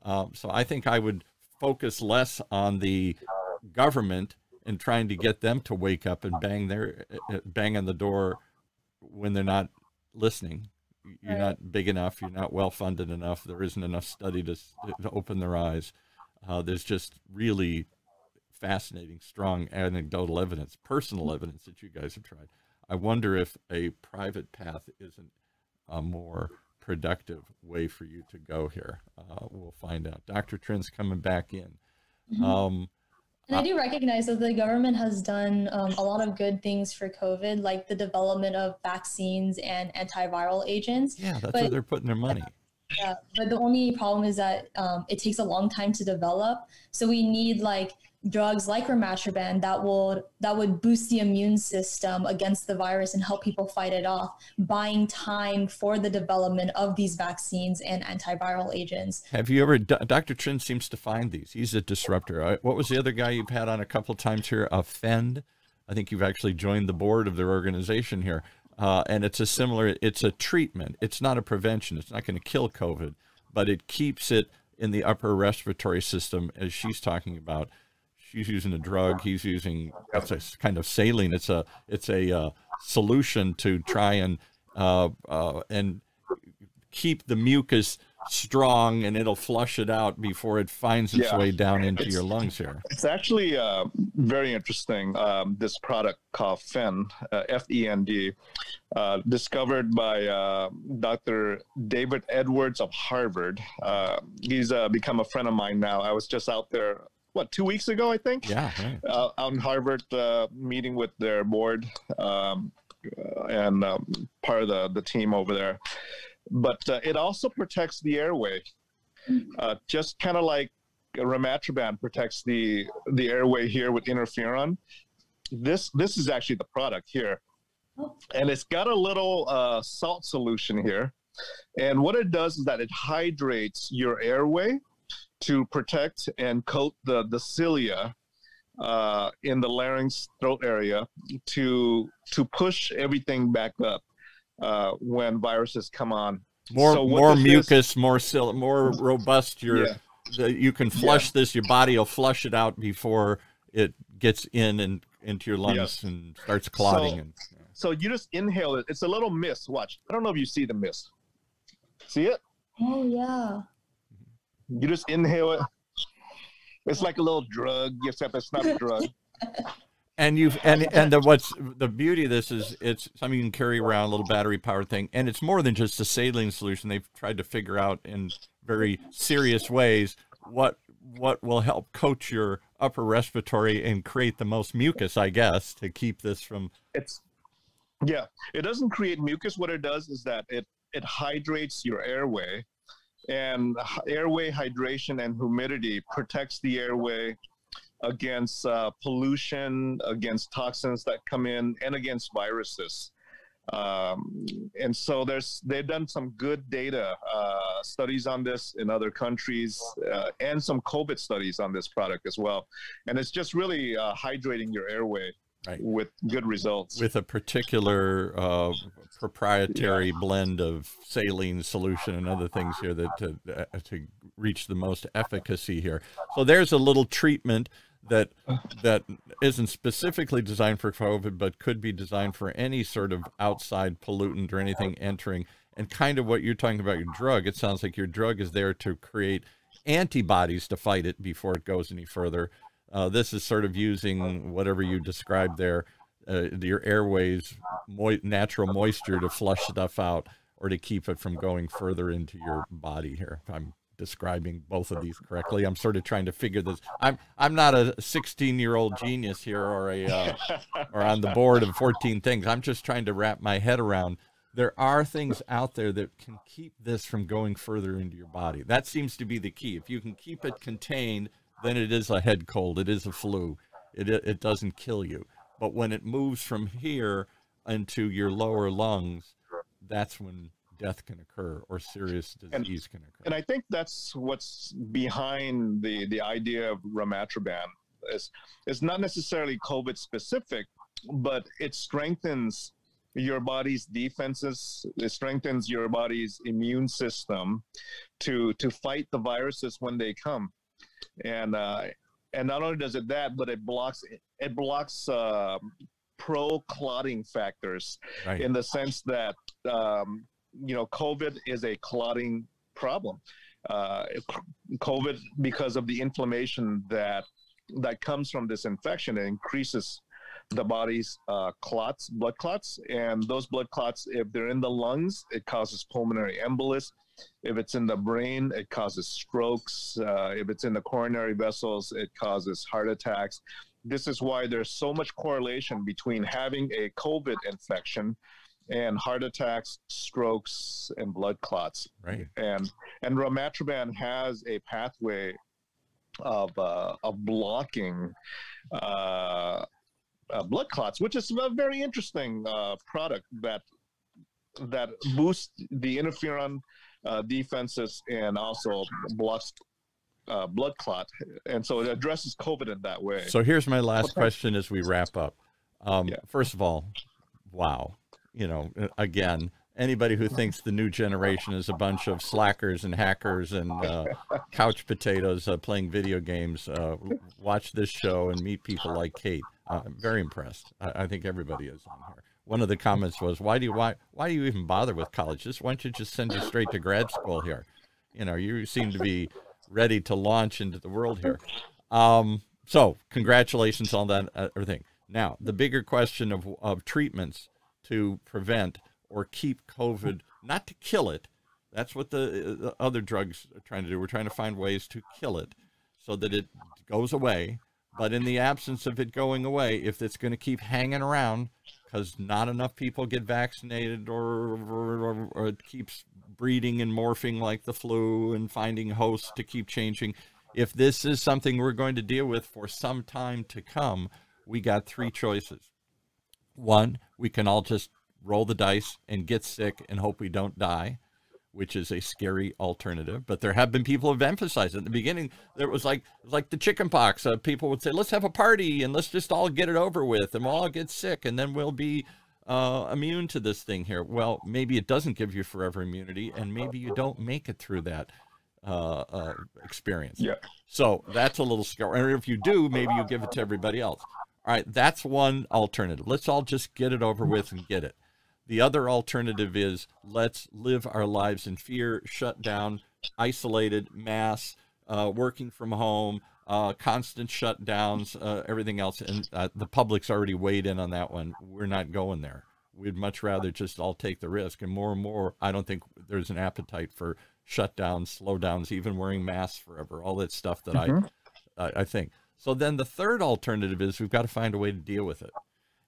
Um, so I think I would focus less on the government and trying to get them to wake up and bang their uh, uh, bang on the door when they're not listening. You're not big enough. You're not well funded enough. There isn't enough study to to open their eyes. Uh, there's just really fascinating, strong anecdotal evidence, personal evidence that you guys have tried. I wonder if a private path isn't a more productive way for you to go here. Uh, we'll find out. Dr. Trinh's coming back in. Mm-hmm. Um, and I do recognize that the government has done um, a lot of good things for COVID, like the development of vaccines and antiviral agents. Yeah, that's but, where they're putting their money. Yeah, but the only problem is that um, it takes a long time to develop. So we need like drugs like Ramatroban that will that would boost the immune system against the virus and help people fight it off, buying time for the development of these vaccines and antiviral agents. Have you ever? Dr. Trinh seems to find these. He's a disruptor. What was the other guy you've had on a couple times here? A Fend. I think you've actually joined the board of their organization here. Uh, and it's a similar. It's a treatment. It's not a prevention. It's not going to kill COVID, but it keeps it in the upper respiratory system, as she's talking about she's using a drug. He's using it's a kind of saline. It's a it's a uh, solution to try and uh, uh, and keep the mucus strong and it'll flush it out before it finds its yeah. way down into it's, your lungs here. It's actually uh, very interesting. Um, this product called FEND, uh, F-E-N-D, uh, discovered by uh, Dr. David Edwards of Harvard. Uh, he's uh, become a friend of mine now. I was just out there what two weeks ago, I think. Yeah, right. uh, out in Harvard, uh, meeting with their board um, uh, and um, part of the the team over there. But uh, it also protects the airway, uh, just kind of like Ramatroban protects the the airway here with interferon. This this is actually the product here, and it's got a little uh, salt solution here. And what it does is that it hydrates your airway to protect and coat the, the cilia uh, in the larynx throat area to to push everything back up uh, when viruses come on. More so more mucus, is, more sil- more robust. Your yeah. the, you can flush yeah. this. Your body will flush it out before it gets in and into your lungs yes. and starts clotting. So, and yeah. so you just inhale it. It's a little mist. Watch. I don't know if you see the mist. See it? Oh yeah. You just inhale it. It's like a little drug, except it's not a drug. and you've and and the what's the beauty of this is it's something you can carry around a little battery powered thing. And it's more than just a saline solution. They've tried to figure out in very serious ways what what will help coat your upper respiratory and create the most mucus i guess to keep this from it's yeah. It doesn't create mucus. What it does is that it it hydrates your airway and airway hydration and humidity protects the airway against uh, pollution, against toxins that come in, and against viruses. Um, and so there's they've done some good data uh, studies on this in other countries uh, and some COVID studies on this product as well. And it's just really uh, hydrating your airway right. with good results. With a particular uh, proprietary yeah. blend of saline solution and other things here that to, uh, to reach the most efficacy here. So there's a little treatment that that isn't specifically designed for COVID, but could be designed for any sort of outside pollutant or anything entering. And kind of what you're talking about your drug, it sounds like your drug is there to create antibodies to fight it before it goes any further. Uh, this is sort of using whatever you described there, uh, your airways, mo- natural moisture to flush stuff out or to keep it from going further into your body here. If I'm describing both of these correctly, I'm sort of trying to figure this. I'm I'm not a 16 year old genius here or a uh, or on the board of 14 things. I'm just trying to wrap my head around there are things out there that can keep this from going further into your body. That seems to be the key. If you can keep it contained, then it is a head cold, it is a flu. It it doesn't kill you. But when it moves from here into your lower lungs, that's when death can occur or serious disease and, can occur. And I think that's what's behind the the idea of Ramatroban is it's not necessarily COVID specific, but it strengthens your body's defenses it strengthens your body's immune system to to fight the viruses when they come and uh, and not only does it that but it blocks it blocks uh, pro clotting factors right. in the sense that um, you know covid is a clotting problem uh, covid because of the inflammation that that comes from this infection it increases the body's uh, clots, blood clots, and those blood clots, if they're in the lungs, it causes pulmonary embolus. If it's in the brain, it causes strokes. Uh, if it's in the coronary vessels, it causes heart attacks. This is why there's so much correlation between having a COVID infection and heart attacks, strokes, and blood clots. Right. And and Ramatroban has a pathway of uh, of blocking uh, uh, blood clots, which is a very interesting uh, product that that boosts the interferon uh, defenses and also blocks uh, blood clot, and so it addresses COVID in that way. So here's my last question as we wrap up. Um, yeah. First of all, wow, you know, again, anybody who thinks the new generation is a bunch of slackers and hackers and uh, couch potatoes uh, playing video games, uh, watch this show and meet people like Kate. Uh, I'm very impressed. I, I, think everybody is on here. One of the comments was, "Why do you why why do you even bother with college? Just why don't you just send you straight to grad school here? You know, you seem to be ready to launch into the world here." Um, so, congratulations on that uh, everything. Now, the bigger question of of treatments to prevent or keep COVID, not to kill it. That's what the, the other drugs are trying to do. We're trying to find ways to kill it so that it goes away but in the absence of it going away, if it's going to keep hanging around because not enough people get vaccinated or, or, or, it keeps breeding and morphing like the flu and finding hosts to keep changing, if this is something we're going to deal with for some time to come, we got three choices. One, we can all just roll the dice and get sick and hope we don't die which is a scary alternative. But there have been people who have emphasized it. in the beginning. There was like it was like the chicken pox. Uh, people would say, "Let's have a party and let's just all get it over with, and we'll all get sick, and then we'll be uh, immune to this thing here." Well, maybe it doesn't give you forever immunity, and maybe you don't make it through that uh, uh experience. Yeah. So that's a little scary. And if you do, maybe you give it to everybody else. All right, that's one alternative. Let's all just get it over with and get it. The other alternative is let's live our lives in fear, shut down, isolated, mass, uh, working from home, uh, constant shutdowns, uh, everything else. And uh, the public's already weighed in on that one. We're not going there. We'd much rather just all take the risk. And more and more, I don't think there's an appetite for shutdowns, slowdowns, even wearing masks forever, all that stuff that mm-hmm. I, I think. So then the third alternative is we've got to find a way to deal with it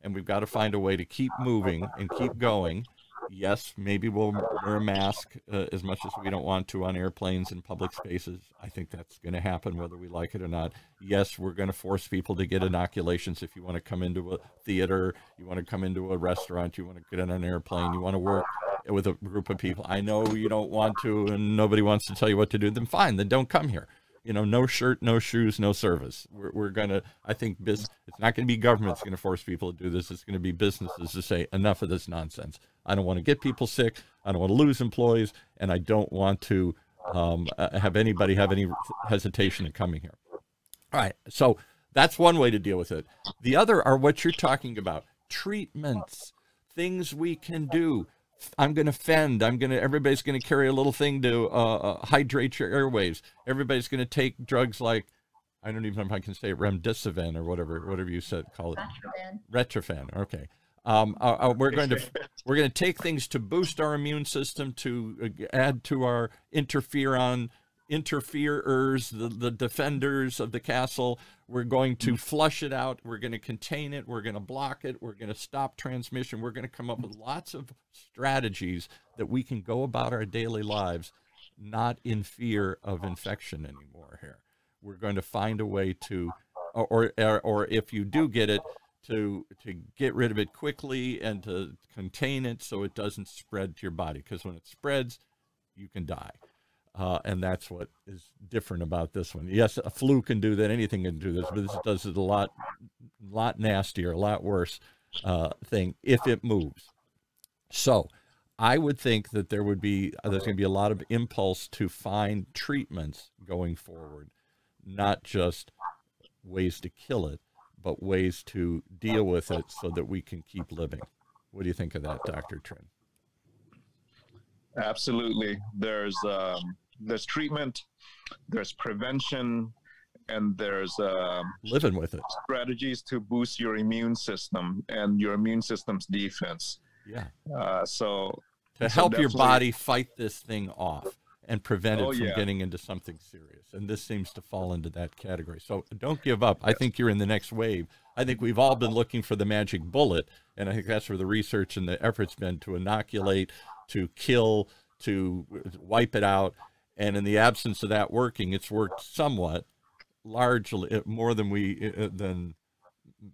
and we've got to find a way to keep moving and keep going. Yes, maybe we'll wear a mask uh, as much as we don't want to on airplanes and public spaces. I think that's going to happen whether we like it or not. Yes, we're going to force people to get inoculations if you want to come into a theater, you want to come into a restaurant, you want to get on an airplane, you want to work with a group of people. I know you don't want to and nobody wants to tell you what to do. Then fine, then don't come here. You know, no shirt, no shoes, no service. We're, we're going to, I think, business, it's not going to be government's going to force people to do this. It's going to be businesses to say, enough of this nonsense. I don't want to get people sick. I don't want to lose employees. And I don't want to um, uh, have anybody have any hesitation in coming here. All right. So that's one way to deal with it. The other are what you're talking about treatments, things we can do. I'm going to fend. I'm going to, everybody's going to carry a little thing to uh, uh, hydrate your airways. Everybody's going to take drugs like, I don't even know if I can say it, remdesivir or whatever, whatever you said, call it. Retrofan. Retrofan. Okay. Um, uh, uh, we're going to we're going to take things to boost our immune system to uh, add to our interferon interferers, the, the defenders of the castle. We're going to mm. flush it out. We're going to contain it. We're going to block it. We're going to stop transmission. We're going to come up with lots of strategies that we can go about our daily lives, not in fear of infection anymore. Here, we're going to find a way to, or or, or if you do get it, to to get rid of it quickly and to contain it so it doesn't spread to your body. Because when it spreads, you can die. Uh, and that's what is different about this one. Yes, a flu can do that. Anything can do this, but this does it a lot, lot nastier, a lot worse uh, thing if it moves. So, I would think that there would be there's going to be a lot of impulse to find treatments going forward, not just ways to kill it, but ways to deal with it so that we can keep living. What do you think of that, Dr. Trinh? Absolutely. There's um, there's treatment, there's prevention, and there's uh, living with it strategies to boost your immune system and your immune system's defense. Yeah. Uh, so to so help your body fight this thing off and prevent it oh, from yeah. getting into something serious. And this seems to fall into that category. So don't give up. I think you're in the next wave. I think we've all been looking for the magic bullet, and I think that's where the research and the effort's been to inoculate, to kill, to wipe it out. And in the absence of that working, it's worked somewhat, largely uh, more than we uh, uh, than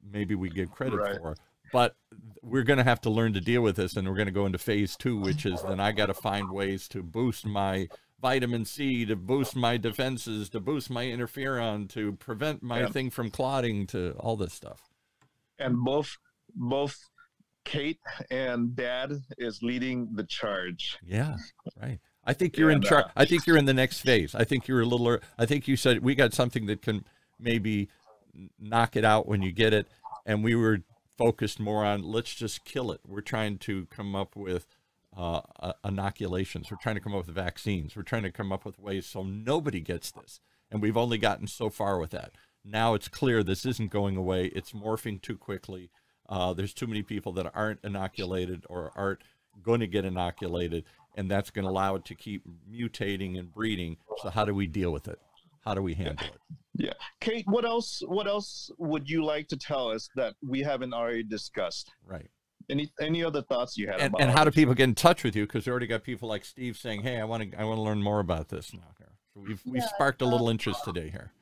maybe we give credit right. for. But we're going to have to learn to deal with this, and we're going to go into phase two, which is then I got to find ways to boost my vitamin C, to boost my defenses, to boost my interferon, to prevent my yeah. thing from clotting, to all this stuff. And both both Kate and Dad is leading the charge. Yeah, right. I think you're in charge. I think you're in the next phase. I think you're a little. I think you said we got something that can maybe knock it out when you get it, and we were focused more on let's just kill it. We're trying to come up with uh, uh, inoculations. We're trying to come up with vaccines. We're trying to come up with ways so nobody gets this, and we've only gotten so far with that. Now it's clear this isn't going away. It's morphing too quickly. Uh, there's too many people that aren't inoculated or aren't going to get inoculated, and that's going to allow it to keep mutating and breeding. So how do we deal with it? How do we handle it? Yeah, Kate. What else? What else would you like to tell us that we haven't already discussed? Right. Any any other thoughts you had? And, and how do people get in touch with you? Because we already got people like Steve saying, "Hey, I want to I want to learn more about this now." Here, so we've we yeah, sparked a little um, interest today here.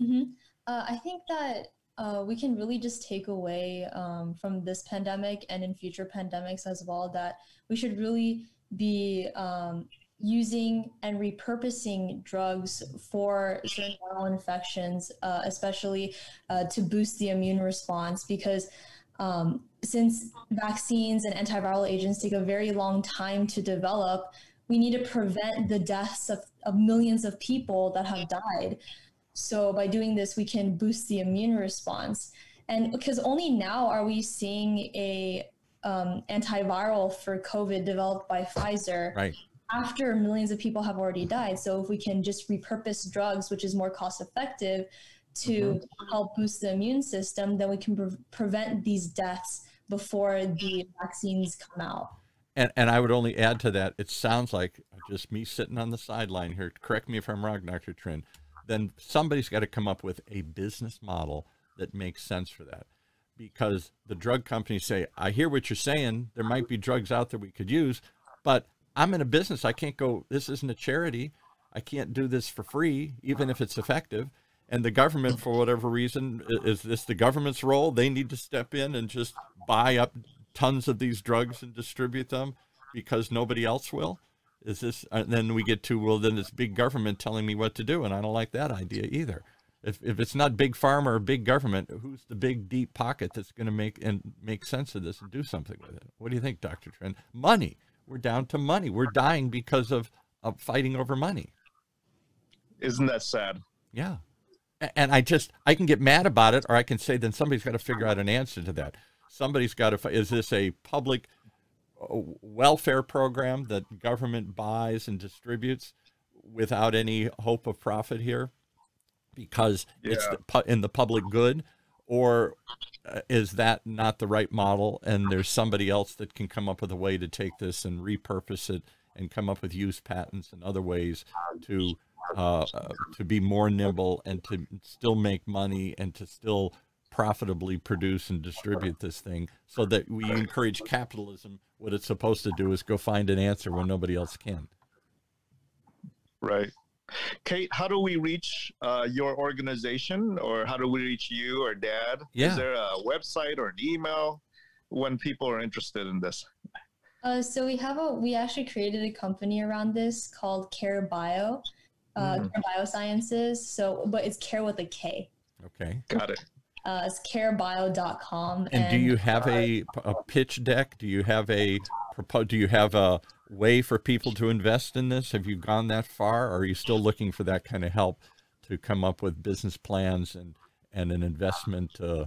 Mm-hmm. Uh, I think that uh, we can really just take away um, from this pandemic and in future pandemics as well that we should really be um, using and repurposing drugs for certain viral infections, uh, especially uh, to boost the immune response, because um, since vaccines and antiviral agents take a very long time to develop, we need to prevent the deaths of, of millions of people that have died. So by doing this, we can boost the immune response. And because only now are we seeing a um, antiviral for COVID developed by Pfizer. Right. After millions of people have already died. So if we can just repurpose drugs, which is more cost effective, to mm-hmm. help boost the immune system, then we can pre- prevent these deaths before the vaccines come out. And, and I would only add to that, it sounds like just me sitting on the sideline here. Correct me if I'm wrong, Dr. Trinh then somebody's got to come up with a business model that makes sense for that. Because the drug companies say, I hear what you're saying. There might be drugs out there we could use, but I'm in a business. I can't go, this isn't a charity. I can't do this for free, even if it's effective. And the government, for whatever reason, is this the government's role? They need to step in and just buy up tons of these drugs and distribute them because nobody else will. Is this? And then we get to well, then it's big government telling me what to do, and I don't like that idea either. If if it's not big pharma or big government, who's the big deep pocket that's going to make and make sense of this and do something with it? What do you think, Doctor Trinh? Money. We're down to money. We're dying because of of fighting over money. Isn't that sad? Yeah. And I just I can get mad about it, or I can say then somebody's got to figure out an answer to that. Somebody's got to. Is this a public uh, welfare program that government buys and distributes without any hope of profit here, because yeah. it's the, in the public good, or uh, is that not the right model? And there's somebody else that can come up with a way to take this and repurpose it and come up with use patents and other ways to uh, uh, to be more nimble and to still make money and to still profitably produce and distribute this thing so that we encourage capitalism what it's supposed to do is go find an answer when nobody else can right kate how do we reach uh, your organization or how do we reach you or dad yeah. is there a website or an email when people are interested in this uh, so we have a we actually created a company around this called KARE Bio uh, mm. biosciences. So, but it's care with a K. Okay. Got it. Uh, it's karebio.com. And, and do you have uh, a, a pitch deck? Do you have a do you have a way for people to invest in this? Have you gone that far? Or are you still looking for that kind of help to come up with business plans and, and an investment? Uh,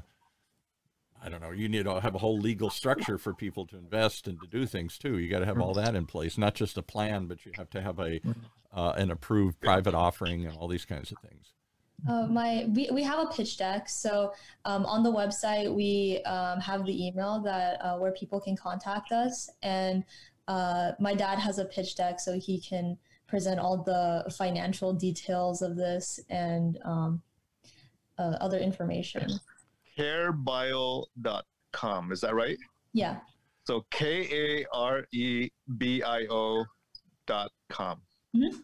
I don't know. You need to have a whole legal structure for people to invest and to do things too. You got to have all that in place, not just a plan, but you have to have a uh, an approved private offering and all these kinds of things? Uh, my we, we have a pitch deck so um, on the website we um, have the email that uh, where people can contact us and uh, my dad has a pitch deck so he can present all the financial details of this and um, uh, other information karebio.com is that right yeah so k-a-r-e-b-i-o dot com Mm-hmm.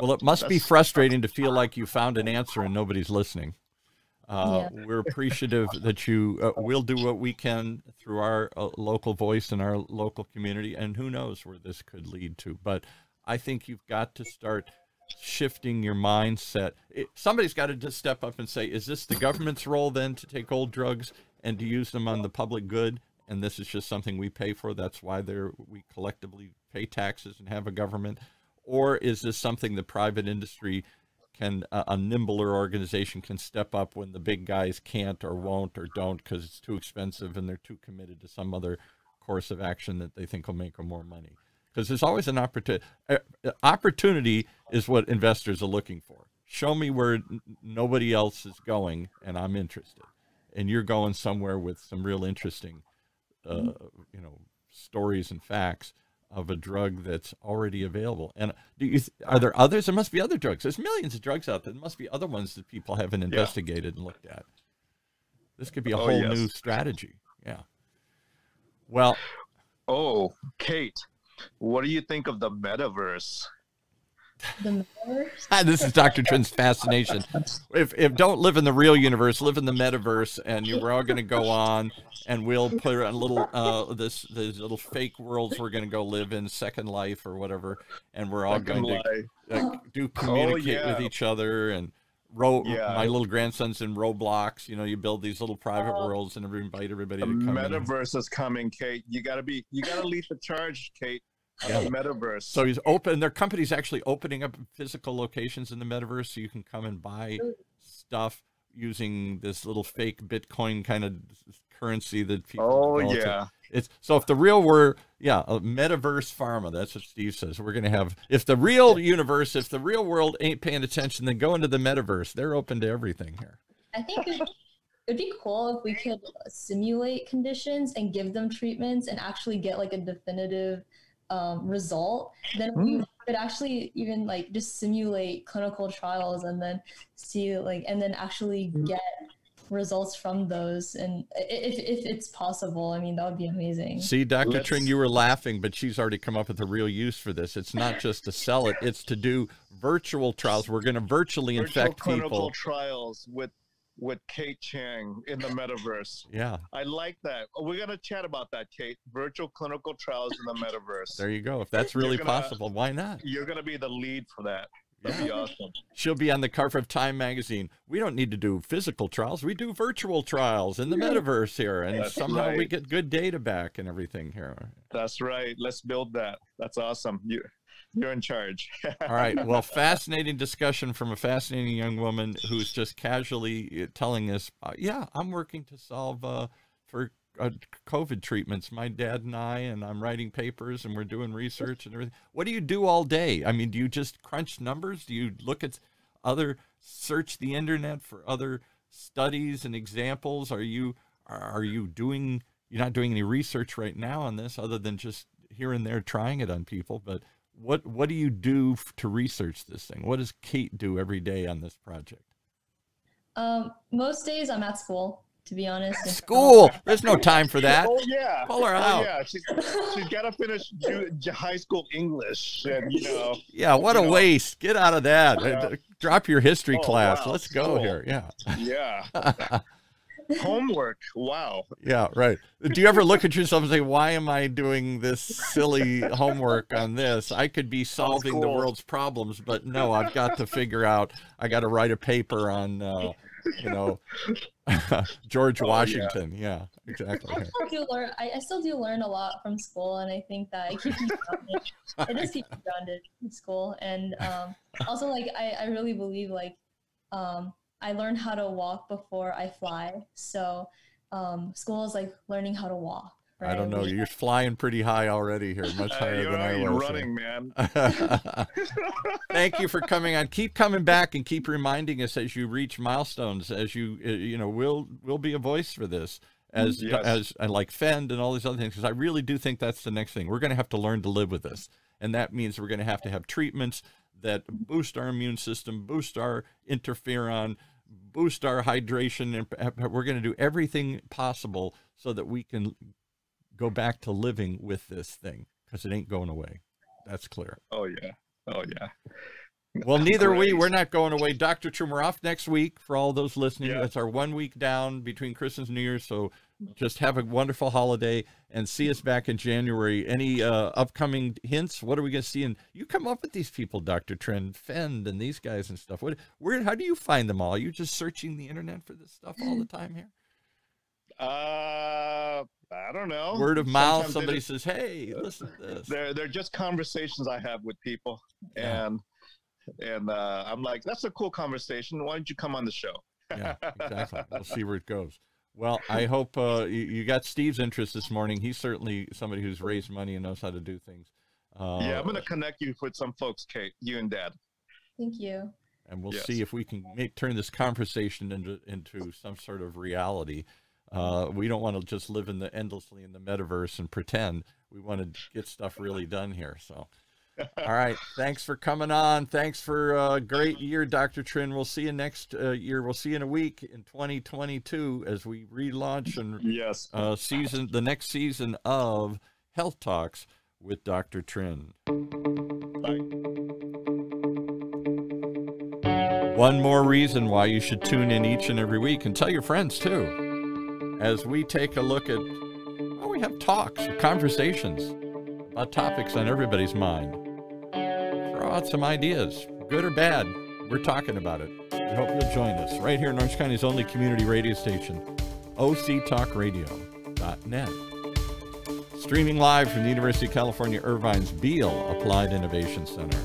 Well, it must be frustrating to feel like you found an answer and nobody's listening. Uh, yeah. We're appreciative that you uh, will do what we can through our uh, local voice and our local community, and who knows where this could lead to. But I think you've got to start shifting your mindset. It, somebody's got to just step up and say, "Is this the government's role then to take old drugs and to use them on the public good?" And this is just something we pay for. That's why we collectively pay taxes and have a government or is this something the private industry can uh, a nimbler organization can step up when the big guys can't or won't or don't because it's too expensive and they're too committed to some other course of action that they think will make them more money. Because there's always an opportunity uh, opportunity is what investors are looking for. Show me where nobody else is going and i'm interested. And you're going somewhere with some real interesting uh, you know stories and facts of a drug that's already available. And do you are there others? There must be other drugs. There's millions of drugs out there. There must be other ones that people haven't investigated yeah. and looked at. This could be a oh, whole yes. new strategy. Yeah. Well. Oh, Kate, what do you think of the metaverse? The metaverse? this is Dr. Trinh's fascination. If, if don't live in the real universe, live in the metaverse, and you, we're all going to go on and we'll put a little uh this these little fake worlds we're going to go live in second life or whatever and we're all second going to uh, do oh, communicate oh, yeah. with each other and Ro- yeah. my little grandson's in Roblox. You know, you build these little private uh, worlds and invite everybody the to come. Metaverse in. is coming, Kate. You gotta be, you gotta lead the charge, Kate. Yeah. Metaverse. So he's open. Their company's actually opening up physical locations in the metaverse, so you can come and buy stuff using this little fake Bitcoin kind of currency that people. Oh yeah. It's so if the real were yeah a metaverse pharma that's what Steve says we're gonna have if the real universe if the real world ain't paying attention then go into the metaverse they're open to everything here. I think it'd, it'd be cool if we could simulate conditions and give them treatments and actually get like a definitive um, result. Then mm. we hmm. could actually even like just simulate clinical trials and then see like and then actually hmm. get results from those and if, if it's possible i mean that would be amazing see dr Let's... Trinh you were laughing but she's already come up with a real use for this it's not just to sell it it's to do virtual trials we're going to virtually Virtual infect clinical people trials with with Kate Chiang in the metaverse. Yeah. I like that. Oh, we're gonna chat about that, Kate. Virtual clinical trials in the metaverse. There you go. If that's really gonna- possible, why not? You're gonna be the lead for that. That'd be awesome. She'll be on the cover of Time magazine. We don't need to do physical trials. We do virtual trials in the metaverse here. And That's somehow we get good data back and everything here. That's right. Let's build that. That's awesome. You you're in charge. All right. Well, fascinating discussion from a fascinating young woman who's just casually uh, telling us, uh, "Yeah, I'm working to solve uh, for uh, COVID treatments. My dad and I, and I'm writing papers, and we're doing research and everything. What do you do all day? I mean, do you just crunch numbers? Do you look at other, search the internet for other studies and examples? Are you are you doing? You're not doing any research right now on this, other than just here and there trying it on people, but what what do you do f- to research this thing? What does Kate do every day on this project? Um, most days I'm at school, to be honest. School. There's no time for that. oh yeah. Pull her Oh, out. yeah. She, she's got to finish ju- ju- high school English, and you know. Yeah, what a know. waste. Get out of that. Yeah. Drop your history Oh, class. wow. Let's go Cool. here. Yeah. Yeah. Homework. Wow. yeah, right. Do you ever look at yourself and say, "Why am I doing this silly homework on this? I could be solving the world's problems, but no, I've got to figure out. I got to write a paper on, uh, you know, George Oh, yeah. Washington. Yeah, exactly. I still do learn. I, I still do learn a lot from school, and I think that it keeps me grounded. it does keep me grounded in school, and um, also like I, I really believe like um, I learned how to walk before I fly. So um, school is like learning how to walk. Right? I don't know. You're flying pretty high already here, much Uh, higher you're than I already was. running, man. Thank you for coming on. Keep coming back and keep reminding us as you reach milestones. As you, uh, you know, we'll we'll be a voice for this. As Yes. as and like FEND and all these other things, because I really do think that's the next thing. We're going to have to learn to live with this, and that means we're going to have to have treatments that boost our immune system, boost our interferon, boost our hydration, and we're going to do everything possible so that we can go back to living with this thing because it ain't going away. That's clear. Oh yeah. Oh yeah. Well, neither we. Great. We're not going away. Dr. Trinh, off next week for all those listening. Yeah. That's our one week down between Christmas and New Year's. So just have a wonderful holiday and see us back in January. Any uh, upcoming hints? What are we going to see? And you come up with these people, Dr. Trinh, FEND, and these guys and stuff. What, where, how do you find them all? Are you just searching the internet for this stuff all the time here? Uh, I don't know. Word of mouth. Sometimes Somebody they says, hey, listen to this. they're they're just conversations I have with people, Yeah. and and uh, I'm like, that's a cool conversation. Why don't you come on the show? yeah, exactly. We'll see where it goes. Well, I hope uh, you, you got Steve's interest this morning. He's certainly somebody who's raised money and knows how to do things. Uh, yeah, I'm gonna connect you with some folks, Kate. You and Dad. Thank you. and we'll Yes. see if we can make turn this conversation into into some sort of reality. Uh, we don't want to just live in the endlessly in the metaverse and pretend. We want to get stuff really done here. So, all right. Thanks for coming on. Thanks for a great year, Dr. Trinh. We'll see you next uh, year. We'll see you in a week in 2022 as we relaunch and Yes. uh, season the next season of Health Talks with Dr. Trinh. Bye. One more reason why you should tune in each and every week and tell your friends too. As we take a look at, well, we have talks, conversations about topics on everybody's mind. Throw out some ideas, good or bad. We're talking about it. We hope you'll join us right here in Orange County's only community radio station, octalkradio.net. Streaming live from the University of California Irvine's Beall Applied Innovation Center.